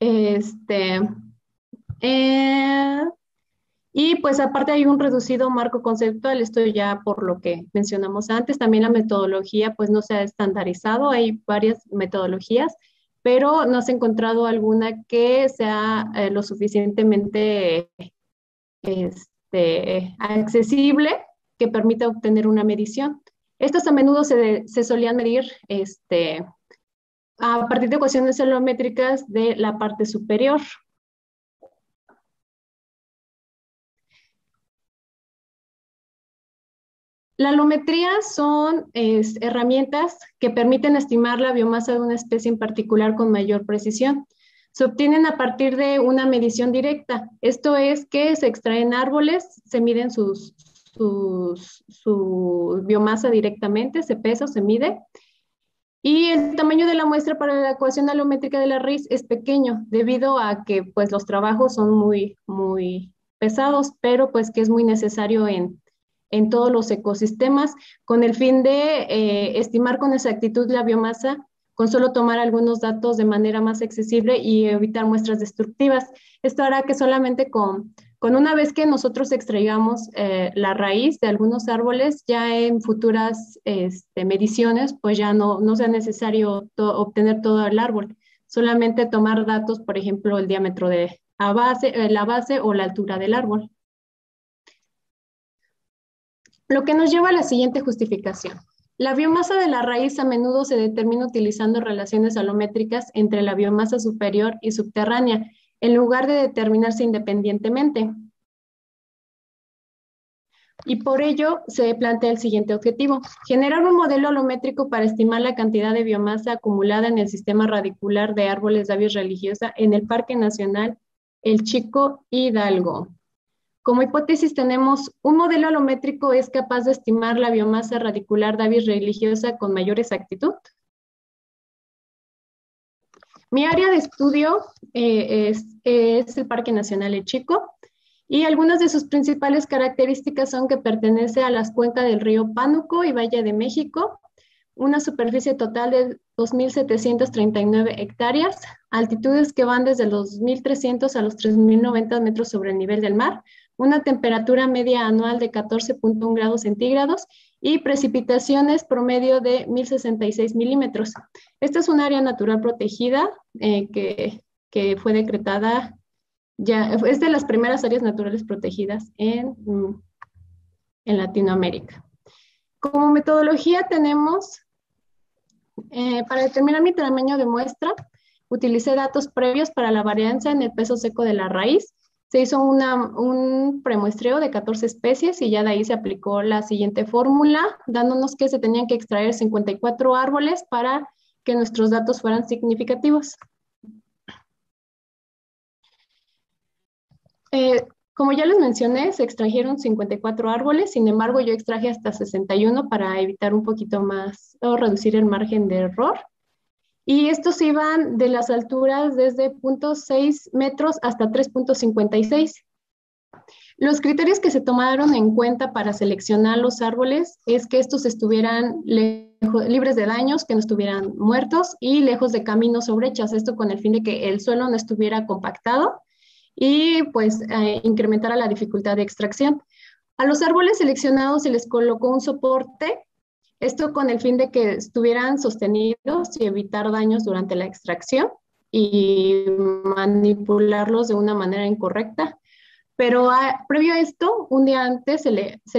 Este, eh, y pues aparte hay un reducido marco conceptual, esto ya por lo que mencionamos antes, también la metodología pues no se ha estandarizado, hay varias metodologías, pero no se ha encontrado alguna que sea eh, lo suficientemente este, accesible que permita obtener una medición. Estas a menudo se, se solían medir este, a partir de ecuaciones celométricas de la parte superior, La alometría son herramientas que permiten estimar la biomasa de una especie en particular con mayor precisión. Se obtienen a partir de una medición directa. Esto es que se extraen árboles, se miden su biomasa directamente, se pesa, se mide. Y el tamaño de la muestra para la ecuación alométrica de la raíz es pequeño, debido a que pues, los trabajos son muy, muy pesados, pero pues que es muy necesario en, en todos los ecosistemas con el fin de eh, estimar con exactitud la biomasa con solo tomar algunos datos de manera más accesible y evitar muestras destructivas. Esto hará que solamente con, con una vez que nosotros extraigamos eh, la raíz de algunos árboles, ya en futuras este, mediciones, pues ya no, no sea necesario obtener todo el árbol, solamente tomar datos, por ejemplo, el diámetro de base, eh, la base o la altura del árbol. Lo que nos lleva a la siguiente justificación. La biomasa de la raíz a menudo se determina utilizando relaciones alométricas entre la biomasa superior y subterránea, en lugar de determinarse independientemente. y por ello se plantea el siguiente objetivo, generar un modelo alométrico para estimar la cantidad de biomasa acumulada en el sistema radicular de árboles de avis religiosa en el Parque Nacional El Chico Hidalgo. Como hipótesis tenemos un modelo alométrico es capaz de estimar la biomasa radicular de avis religiosa con mayor exactitud. Mi área de estudio eh, es, es el Parque Nacional El Chico y algunas de sus principales características son que pertenece a las cuencas del río Pánuco y Valle de México, una superficie total de 2.739 hectáreas, altitudes que van desde los 1.300 a los 3.090 metros sobre el nivel del mar, una temperatura media anual de 14.1 grados centígrados y precipitaciones promedio de 1.066 milímetros. Esta es un área natural protegida eh, que, que fue decretada ya es de las primeras áreas naturales protegidas en, en Latinoamérica. Como metodología tenemos, eh, para determinar mi tamaño de muestra, utilicé datos previos para la varianza en el peso seco de la raíz. Se hizo un premuestreo de 14 especies y ya de ahí se aplicó la siguiente fórmula, dándonos que se tenían que extraer 54 árboles para que nuestros datos fueran significativos. Eh, como ya les mencioné, se extrajeron 54 árboles, sin embargo yo extraje hasta 61 para evitar un poquito más o reducir el margen de error. Y estos iban de las alturas desde 0.6 metros hasta 3.56. Los criterios que se tomaron en cuenta para seleccionar los árboles es que estos estuvieran libres de daños, que no estuvieran muertos y lejos de caminos o brechas, esto con el fin de que el suelo no estuviera compactado y pues eh, incrementara la dificultad de extracción. A los árboles seleccionados se les colocó un soporte, esto con el fin de que estuvieran sostenidos y evitar daños durante la extracción y manipularlos de una manera incorrecta. Pero ah, previo a esto, un día antes se,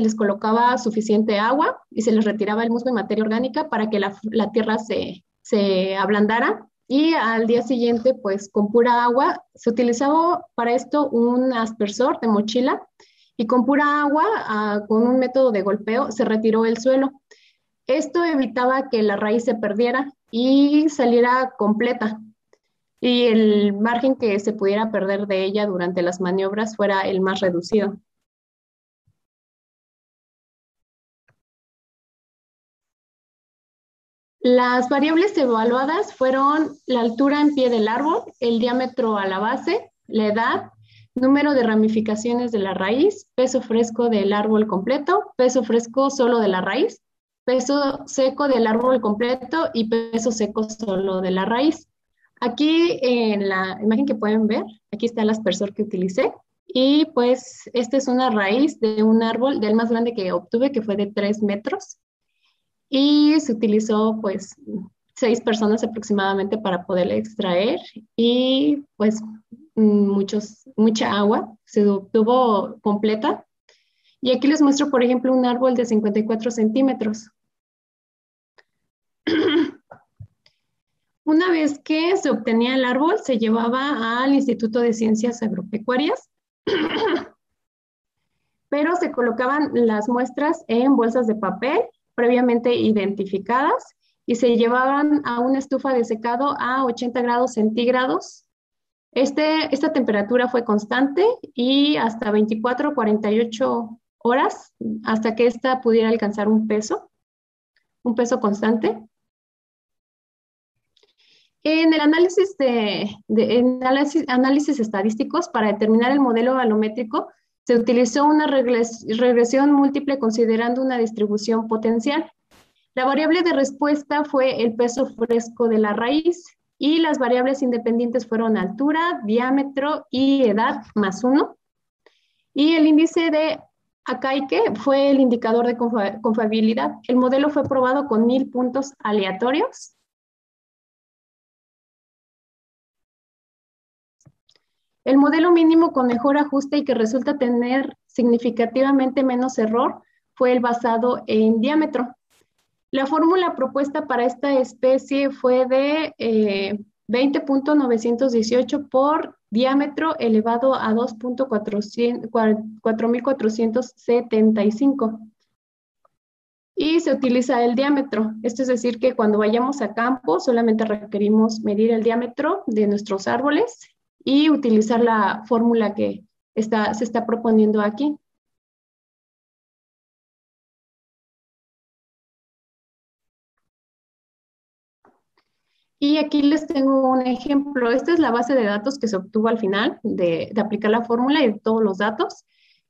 les colocaba suficiente agua y se les retiraba el musgo y materia orgánica para que la, la tierra se, se ablandara y al día siguiente, pues con pura agua, se utilizaba para esto un aspersor de mochila y con pura agua, ah, con un método de golpeo, se retiró el suelo. Esto evitaba que la raíz se perdiera y saliera completa y el margen que se pudiera perder de ella durante las maniobras fuera el más reducido. Las variables evaluadas fueron la altura en pie del árbol, el diámetro a la base, la edad, número de ramificaciones de la raíz, peso fresco del árbol completo, peso fresco solo de la raíz, peso seco del árbol completo y peso seco solo de la raíz. Aquí en la imagen que pueden ver, aquí está el aspersor que utilicé y pues esta es una raíz de un árbol del más grande que obtuve que fue de 3 metros y se utilizó pues seis personas aproximadamente para poder extraer y pues muchos, mucha agua se obtuvo completa. Y aquí les muestro, por ejemplo, un árbol de 54 centímetros. [CLEARS THROAT] Una vez que se obtenía el árbol, se llevaba al Instituto de Ciencias Agropecuarias, [CLEARS THROAT] pero se colocaban las muestras en bolsas de papel previamente identificadas y se llevaban a una estufa de secado a 80 grados centígrados. Este, esta temperatura fue constante y hasta 24 48 horas hasta que ésta pudiera alcanzar un peso, un peso constante. En el análisis, de, análisis, análisis estadísticos para determinar el modelo balométrico, se utilizó una regresión múltiple considerando una distribución potencial. La variable de respuesta fue el peso fresco de la raíz y las variables independientes fueron altura, diámetro y edad más uno. Y el índice de Akaike fue el indicador de confiabilidad. El modelo fue probado con mil puntos aleatorios El modelo mínimo con mejor ajuste y que resulta tener significativamente menos error fue el basado en diámetro. La fórmula propuesta para esta especie fue de 20.918 eh, por diámetro elevado a 2.4475 y se utiliza el diámetro. Esto es decir que cuando vayamos a campo solamente requerimos medir el diámetro de nuestros árboles y utilizar la fórmula que está, se está proponiendo aquí. Y aquí les tengo un ejemplo. Esta es la base de datos que se obtuvo al final de, aplicar la fórmula y todos los datos.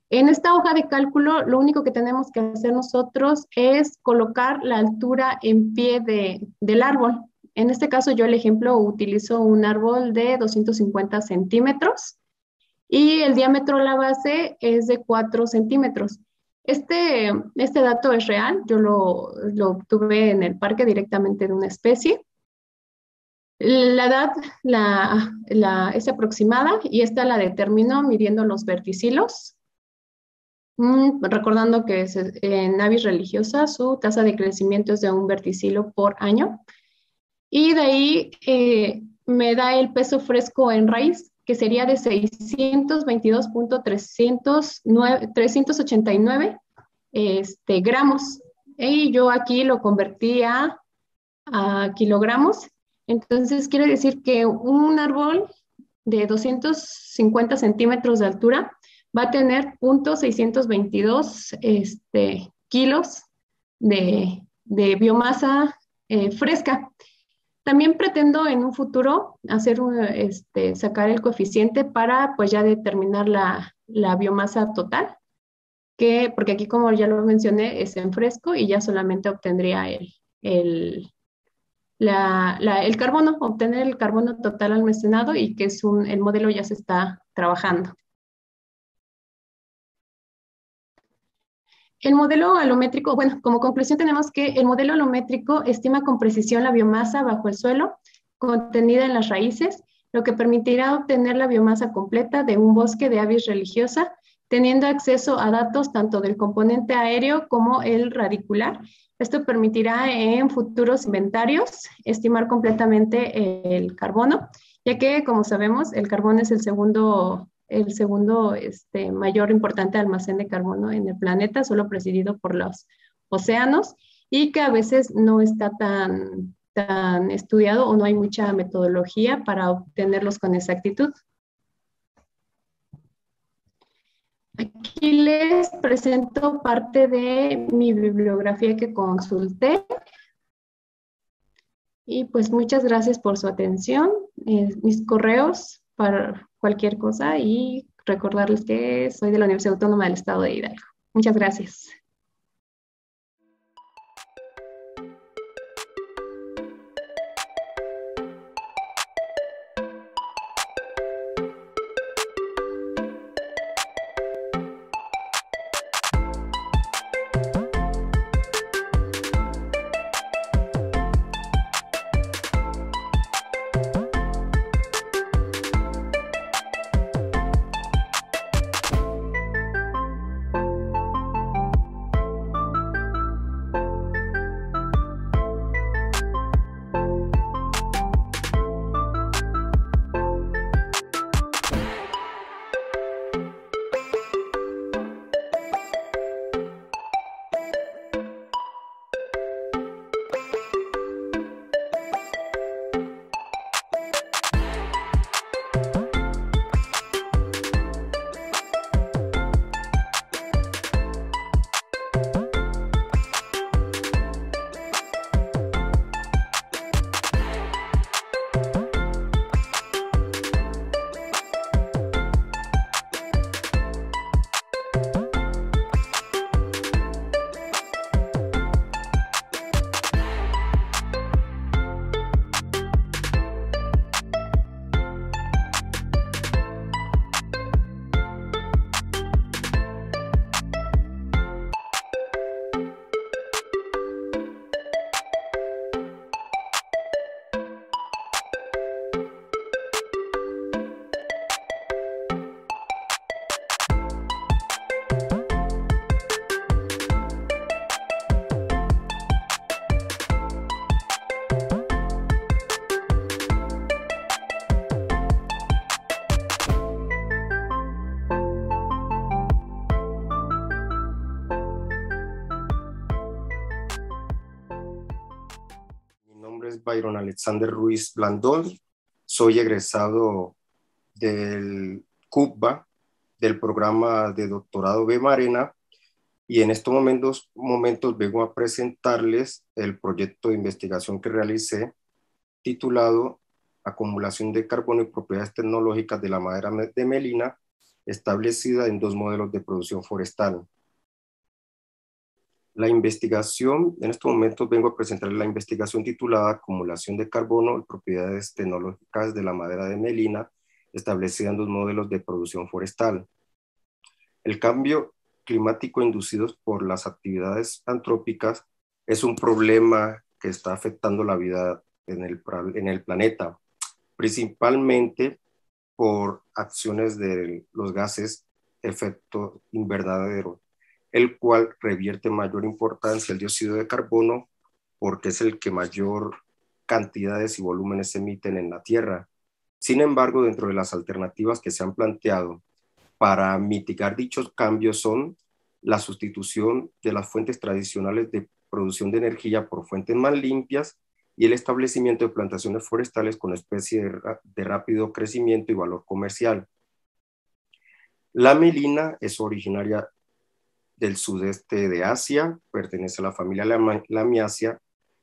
En esta hoja de cálculo, lo único que tenemos que hacer nosotros es colocar la altura en pie de, del árbol. En este caso, yo el ejemplo utilizo un árbol de 250 centímetros y el diámetro de la base es de 4 centímetros. Este, este dato es real, yo lo, lo obtuve en el parque directamente de una especie. La edad la, es aproximada y esta la determino midiendo los verticilos Mm, recordando que en avis religiosa su tasa de crecimiento es de un verticilo por año. Y de ahí eh, me da el peso fresco en raíz, que sería de 622.389 este, gramos. Y yo aquí lo convertí a kilogramos. Entonces quiere decir que un árbol de 250 centímetros de altura va a tener .622 este, kilos de, biomasa eh, fresca. También pretendo en un futuro hacer este, sacar el coeficiente para pues ya determinar la, biomasa total, que, porque aquí como ya lo mencioné es en fresco y ya solamente obtendría el, el, el carbono, obtener el carbono total almacenado y que es un, el modelo ya se está trabajando. El modelo alométrico, bueno, como conclusión tenemos que el modelo alométrico estima con precisión la biomasa bajo el suelo contenida en las raíces, lo que permitirá obtener la biomasa completa de un bosque de avis religiosa, teniendo acceso a datos tanto del componente aéreo como el radicular. Esto permitirá en futuros inventarios estimar completamente el carbono, ya que, como sabemos, el carbono es el segundo el segundo este, mayor importante almacén de carbono en el planeta, solo presidido por los océanos, y que a veces no está tan, tan estudiado o no hay mucha metodología para obtenerlos con exactitud. Aquí les presento parte de mi bibliografía que consulté. Y pues muchas gracias por su atención. Eh, mis correos para cualquier cosa y recordarles que soy de la Universidad Autónoma del Estado de Hidalgo. Muchas gracias. Alexander Ruiz Blandón. Soy egresado del CUPBA, del programa de doctorado B Marena, y en estos momentos, momentos vengo a presentarles el proyecto de investigación que realicé titulado Acumulación de carbono y propiedades tecnológicas de la madera de melina establecida en dos modelos de producción forestal. La investigación, en estos momentos vengo a presentar la investigación titulada Acumulación de carbono y propiedades tecnológicas de la madera de melina, establecida en dos modelos de producción forestal. El cambio climático inducido por las actividades antrópicas es un problema que está afectando la vida en el, en el planeta, principalmente por acciones de los gases efecto invernadero el cual revierte mayor importancia el dióxido de carbono porque es el que mayor cantidades y volúmenes emiten en la Tierra. Sin embargo, dentro de las alternativas que se han planteado para mitigar dichos cambios son la sustitución de las fuentes tradicionales de producción de energía por fuentes más limpias y el establecimiento de plantaciones forestales con especies de rápido crecimiento y valor comercial. La melina es originaria del sudeste de Asia, pertenece a la familia Lamiacia.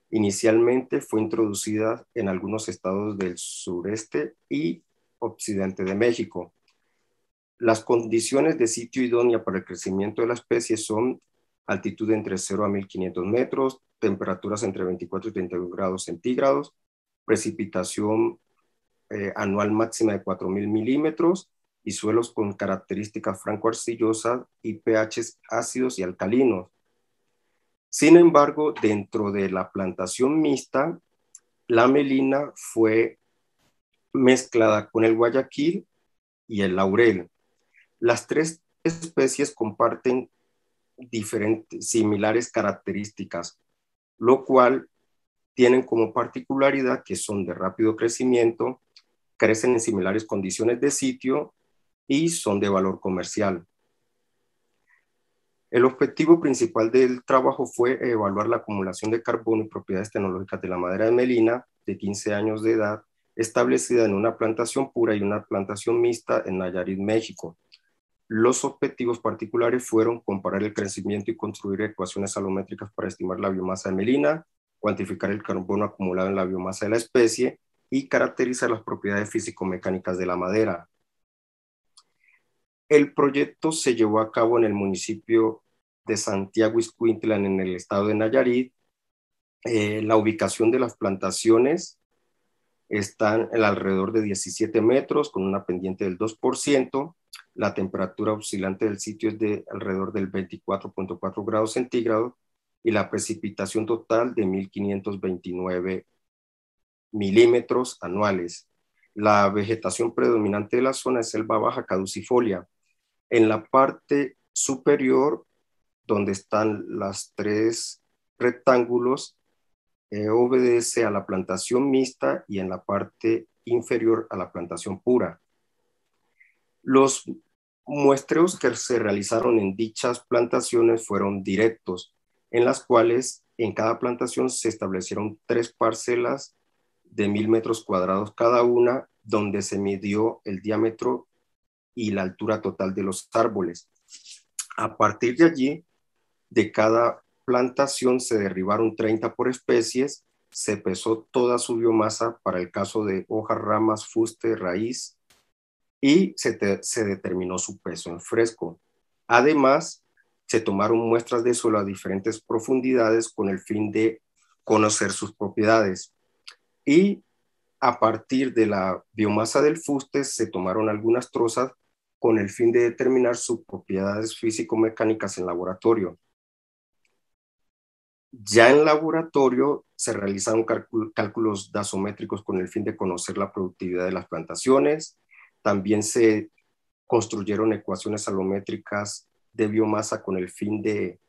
Inicialmente fue introducida en algunos estados del sureste y occidente de México. Las condiciones de sitio idónea para el crecimiento de la especie son altitud entre 0 a 1500 metros, temperaturas entre 24 y 31 grados centígrados, precipitación eh, anual máxima de 4000 milímetros y suelos con características franco-arcillosas y pHs ácidos y alcalinos. Sin embargo, dentro de la plantación mixta, la melina fue mezclada con el guayaquil y el laurel. Las tres especies comparten diferentes, similares características, lo cual tienen como particularidad que son de rápido crecimiento, crecen en similares condiciones de sitio y son de valor comercial. El objetivo principal del trabajo fue evaluar la acumulación de carbono y propiedades tecnológicas de la madera de melina de 15 años de edad, establecida en una plantación pura y una plantación mixta en Nayarit, México. Los objetivos particulares fueron comparar el crecimiento y construir ecuaciones salométricas para estimar la biomasa de melina, cuantificar el carbono acumulado en la biomasa de la especie y caracterizar las propiedades físico-mecánicas de la madera. El proyecto se llevó a cabo en el municipio de Santiago Iscuintlan, en el estado de Nayarit. Eh, la ubicación de las plantaciones están en alrededor de 17 metros, con una pendiente del 2%. La temperatura oscilante del sitio es de alrededor del 24.4 grados centígrados y la precipitación total de 1.529 milímetros anuales. La vegetación predominante de la zona es selva baja caducifolia. En la parte superior, donde están las tres rectángulos, eh, obedece a la plantación mixta y en la parte inferior a la plantación pura. Los muestreos que se realizaron en dichas plantaciones fueron directos, en las cuales en cada plantación se establecieron tres parcelas de mil metros cuadrados cada una, donde se midió el diámetro y la altura total de los árboles. A partir de allí, de cada plantación se derribaron 30 por especies, se pesó toda su biomasa para el caso de hojas, ramas, fuste, raíz y se, se determinó su peso en fresco. Además, se tomaron muestras de suelo a diferentes profundidades con el fin de conocer sus propiedades. Y a partir de la biomasa del fuste se tomaron algunas trozas con el fin de determinar sus propiedades físico-mecánicas en laboratorio. Ya en laboratorio se realizaron cálculos dasométricos con el fin de conocer la productividad de las plantaciones. También se construyeron ecuaciones salométricas de biomasa con el fin de,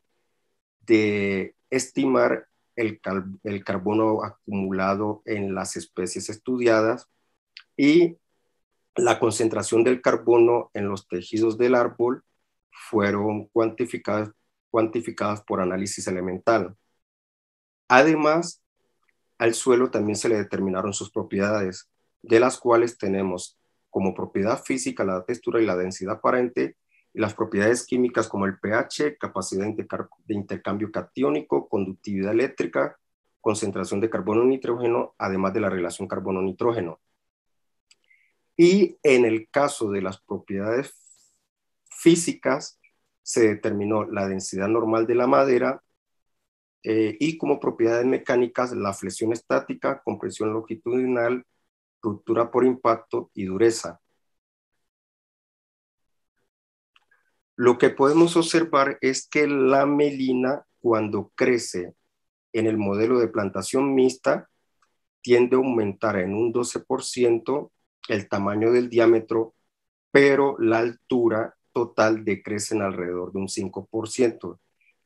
de estimar el, el carbono acumulado en las especies estudiadas y la concentración del carbono en los tejidos del árbol fueron cuantificadas, por análisis elemental. Además, al suelo también se le determinaron sus propiedades, de las cuales tenemos como propiedad física la textura y la densidad aparente, y las propiedades químicas como el pH, capacidad de intercambio catiónico, conductividad eléctrica, concentración de carbono-nitrógeno, además de la relación carbono-nitrógeno. Y en el caso de las propiedades físicas, se determinó la densidad normal de la madera eh, y como propiedades mecánicas la flexión estática, compresión longitudinal, ruptura por impacto y dureza. Lo que podemos observar es que la melina cuando crece en el modelo de plantación mixta tiende a aumentar en un 12% el tamaño del diámetro, pero la altura total decrece en alrededor de un 5%.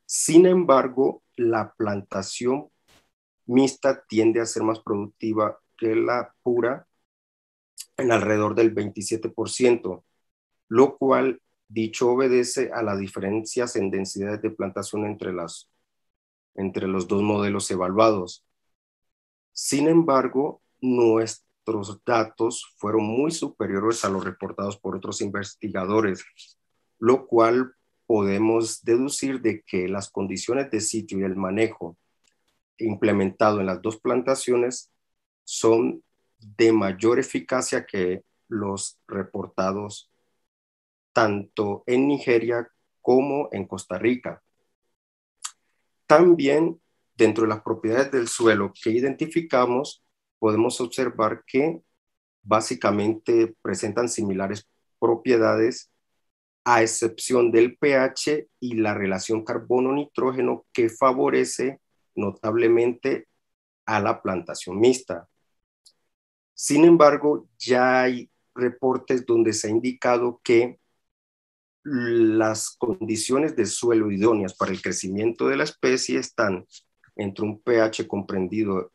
Sin embargo, la plantación mixta tiende a ser más productiva que la pura en alrededor del 27%, lo cual dicho obedece a las diferencias en densidades de plantación entre, las, entre los dos modelos evaluados. Sin embargo, nuestros datos fueron muy superiores a los reportados por otros investigadores, lo cual podemos deducir de que las condiciones de sitio y el manejo implementado en las dos plantaciones son de mayor eficacia que los reportados tanto en Nigeria como en Costa Rica. También dentro de las propiedades del suelo que identificamos, podemos observar que básicamente presentan similares propiedades a excepción del pH y la relación carbono-nitrógeno que favorece notablemente a la plantación mixta. Sin embargo, ya hay reportes donde se ha indicado que las condiciones de suelo idóneas para el crecimiento de la especie están entre un pH comprendido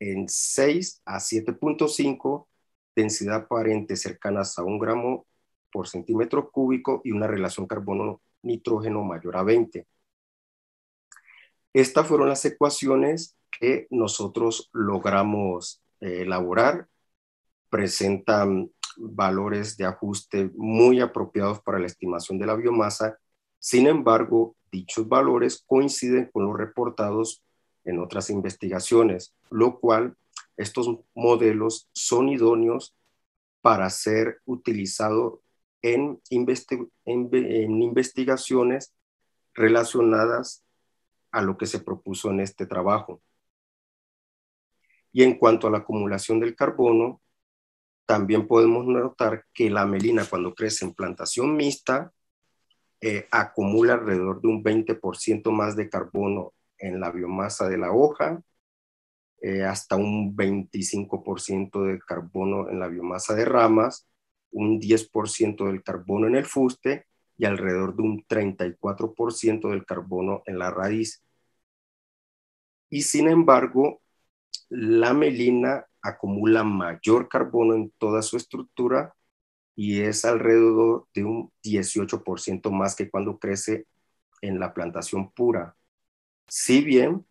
en 6 a 7.5, densidad aparente cercanas a un gramo por centímetro cúbico y una relación carbono-nitrógeno mayor a 20. Estas fueron las ecuaciones que nosotros logramos eh, elaborar. Presentan valores de ajuste muy apropiados para la estimación de la biomasa. Sin embargo, dichos valores coinciden con los reportados en otras investigaciones, lo cual estos modelos son idóneos para ser utilizados en, investigaciones relacionadas a lo que se propuso en este trabajo. Y en cuanto a la acumulación del carbono, también podemos notar que la melina cuando crece en plantación mixta eh, acumula alrededor de un 20% más de carbono en la biomasa de la hoja, eh, hasta un 25% de carbono en la biomasa de ramas un 10% del carbono en el fuste y alrededor de un 34% del carbono en la raíz. Y sin embargo, la melina acumula mayor carbono en toda su estructura y es alrededor de un 18% más que cuando crece en la plantación pura. Si bien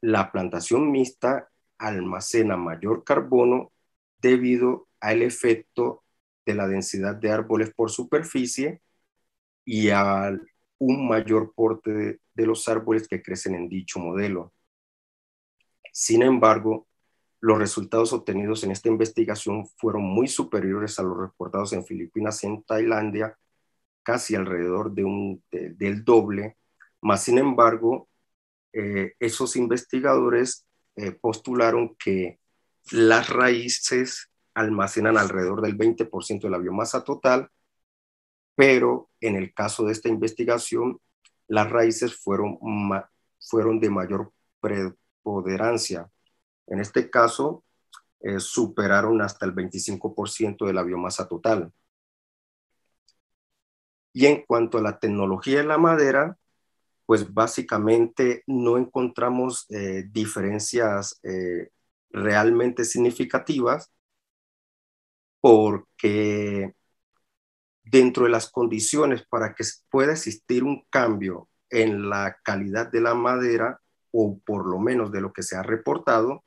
la plantación mixta almacena mayor carbono debido al efecto de la densidad de árboles por superficie y a un mayor porte de, los árboles que crecen en dicho modelo. Sin embargo, los resultados obtenidos en esta investigación fueron muy superiores a los reportados en Filipinas y en Tailandia, casi alrededor de un, del doble. Más sin embargo, eh, esos investigadores eh, postularon que las raíces almacenan alrededor del 20% de la biomasa total, pero en el caso de esta investigación, las raíces fueron, fueron de mayor preponderancia. En este caso, eh, superaron hasta el 25% de la biomasa total. Y en cuanto a la tecnología de la madera, pues básicamente no encontramos eh, diferencias eh, realmente significativas porque dentro de las condiciones para que pueda existir un cambio en la calidad de la madera, o por lo menos de lo que se ha reportado,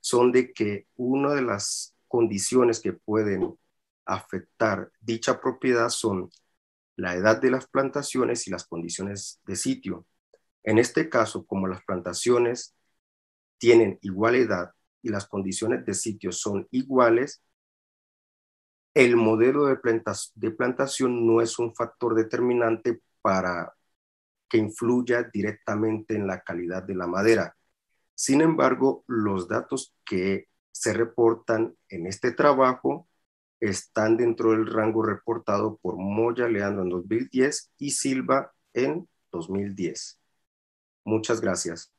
son de que una de las condiciones que pueden afectar dicha propiedad son la edad de las plantaciones y las condiciones de sitio. En este caso, como las plantaciones tienen igual edad y las condiciones de sitio son iguales, el modelo de, plantación no es un factor determinante para que influya directamente en la calidad de la madera. Sin embargo, los datos que se reportan en este trabajo están dentro del rango reportado por Moya Leandro en 2010 y Silva en 2010. Muchas gracias.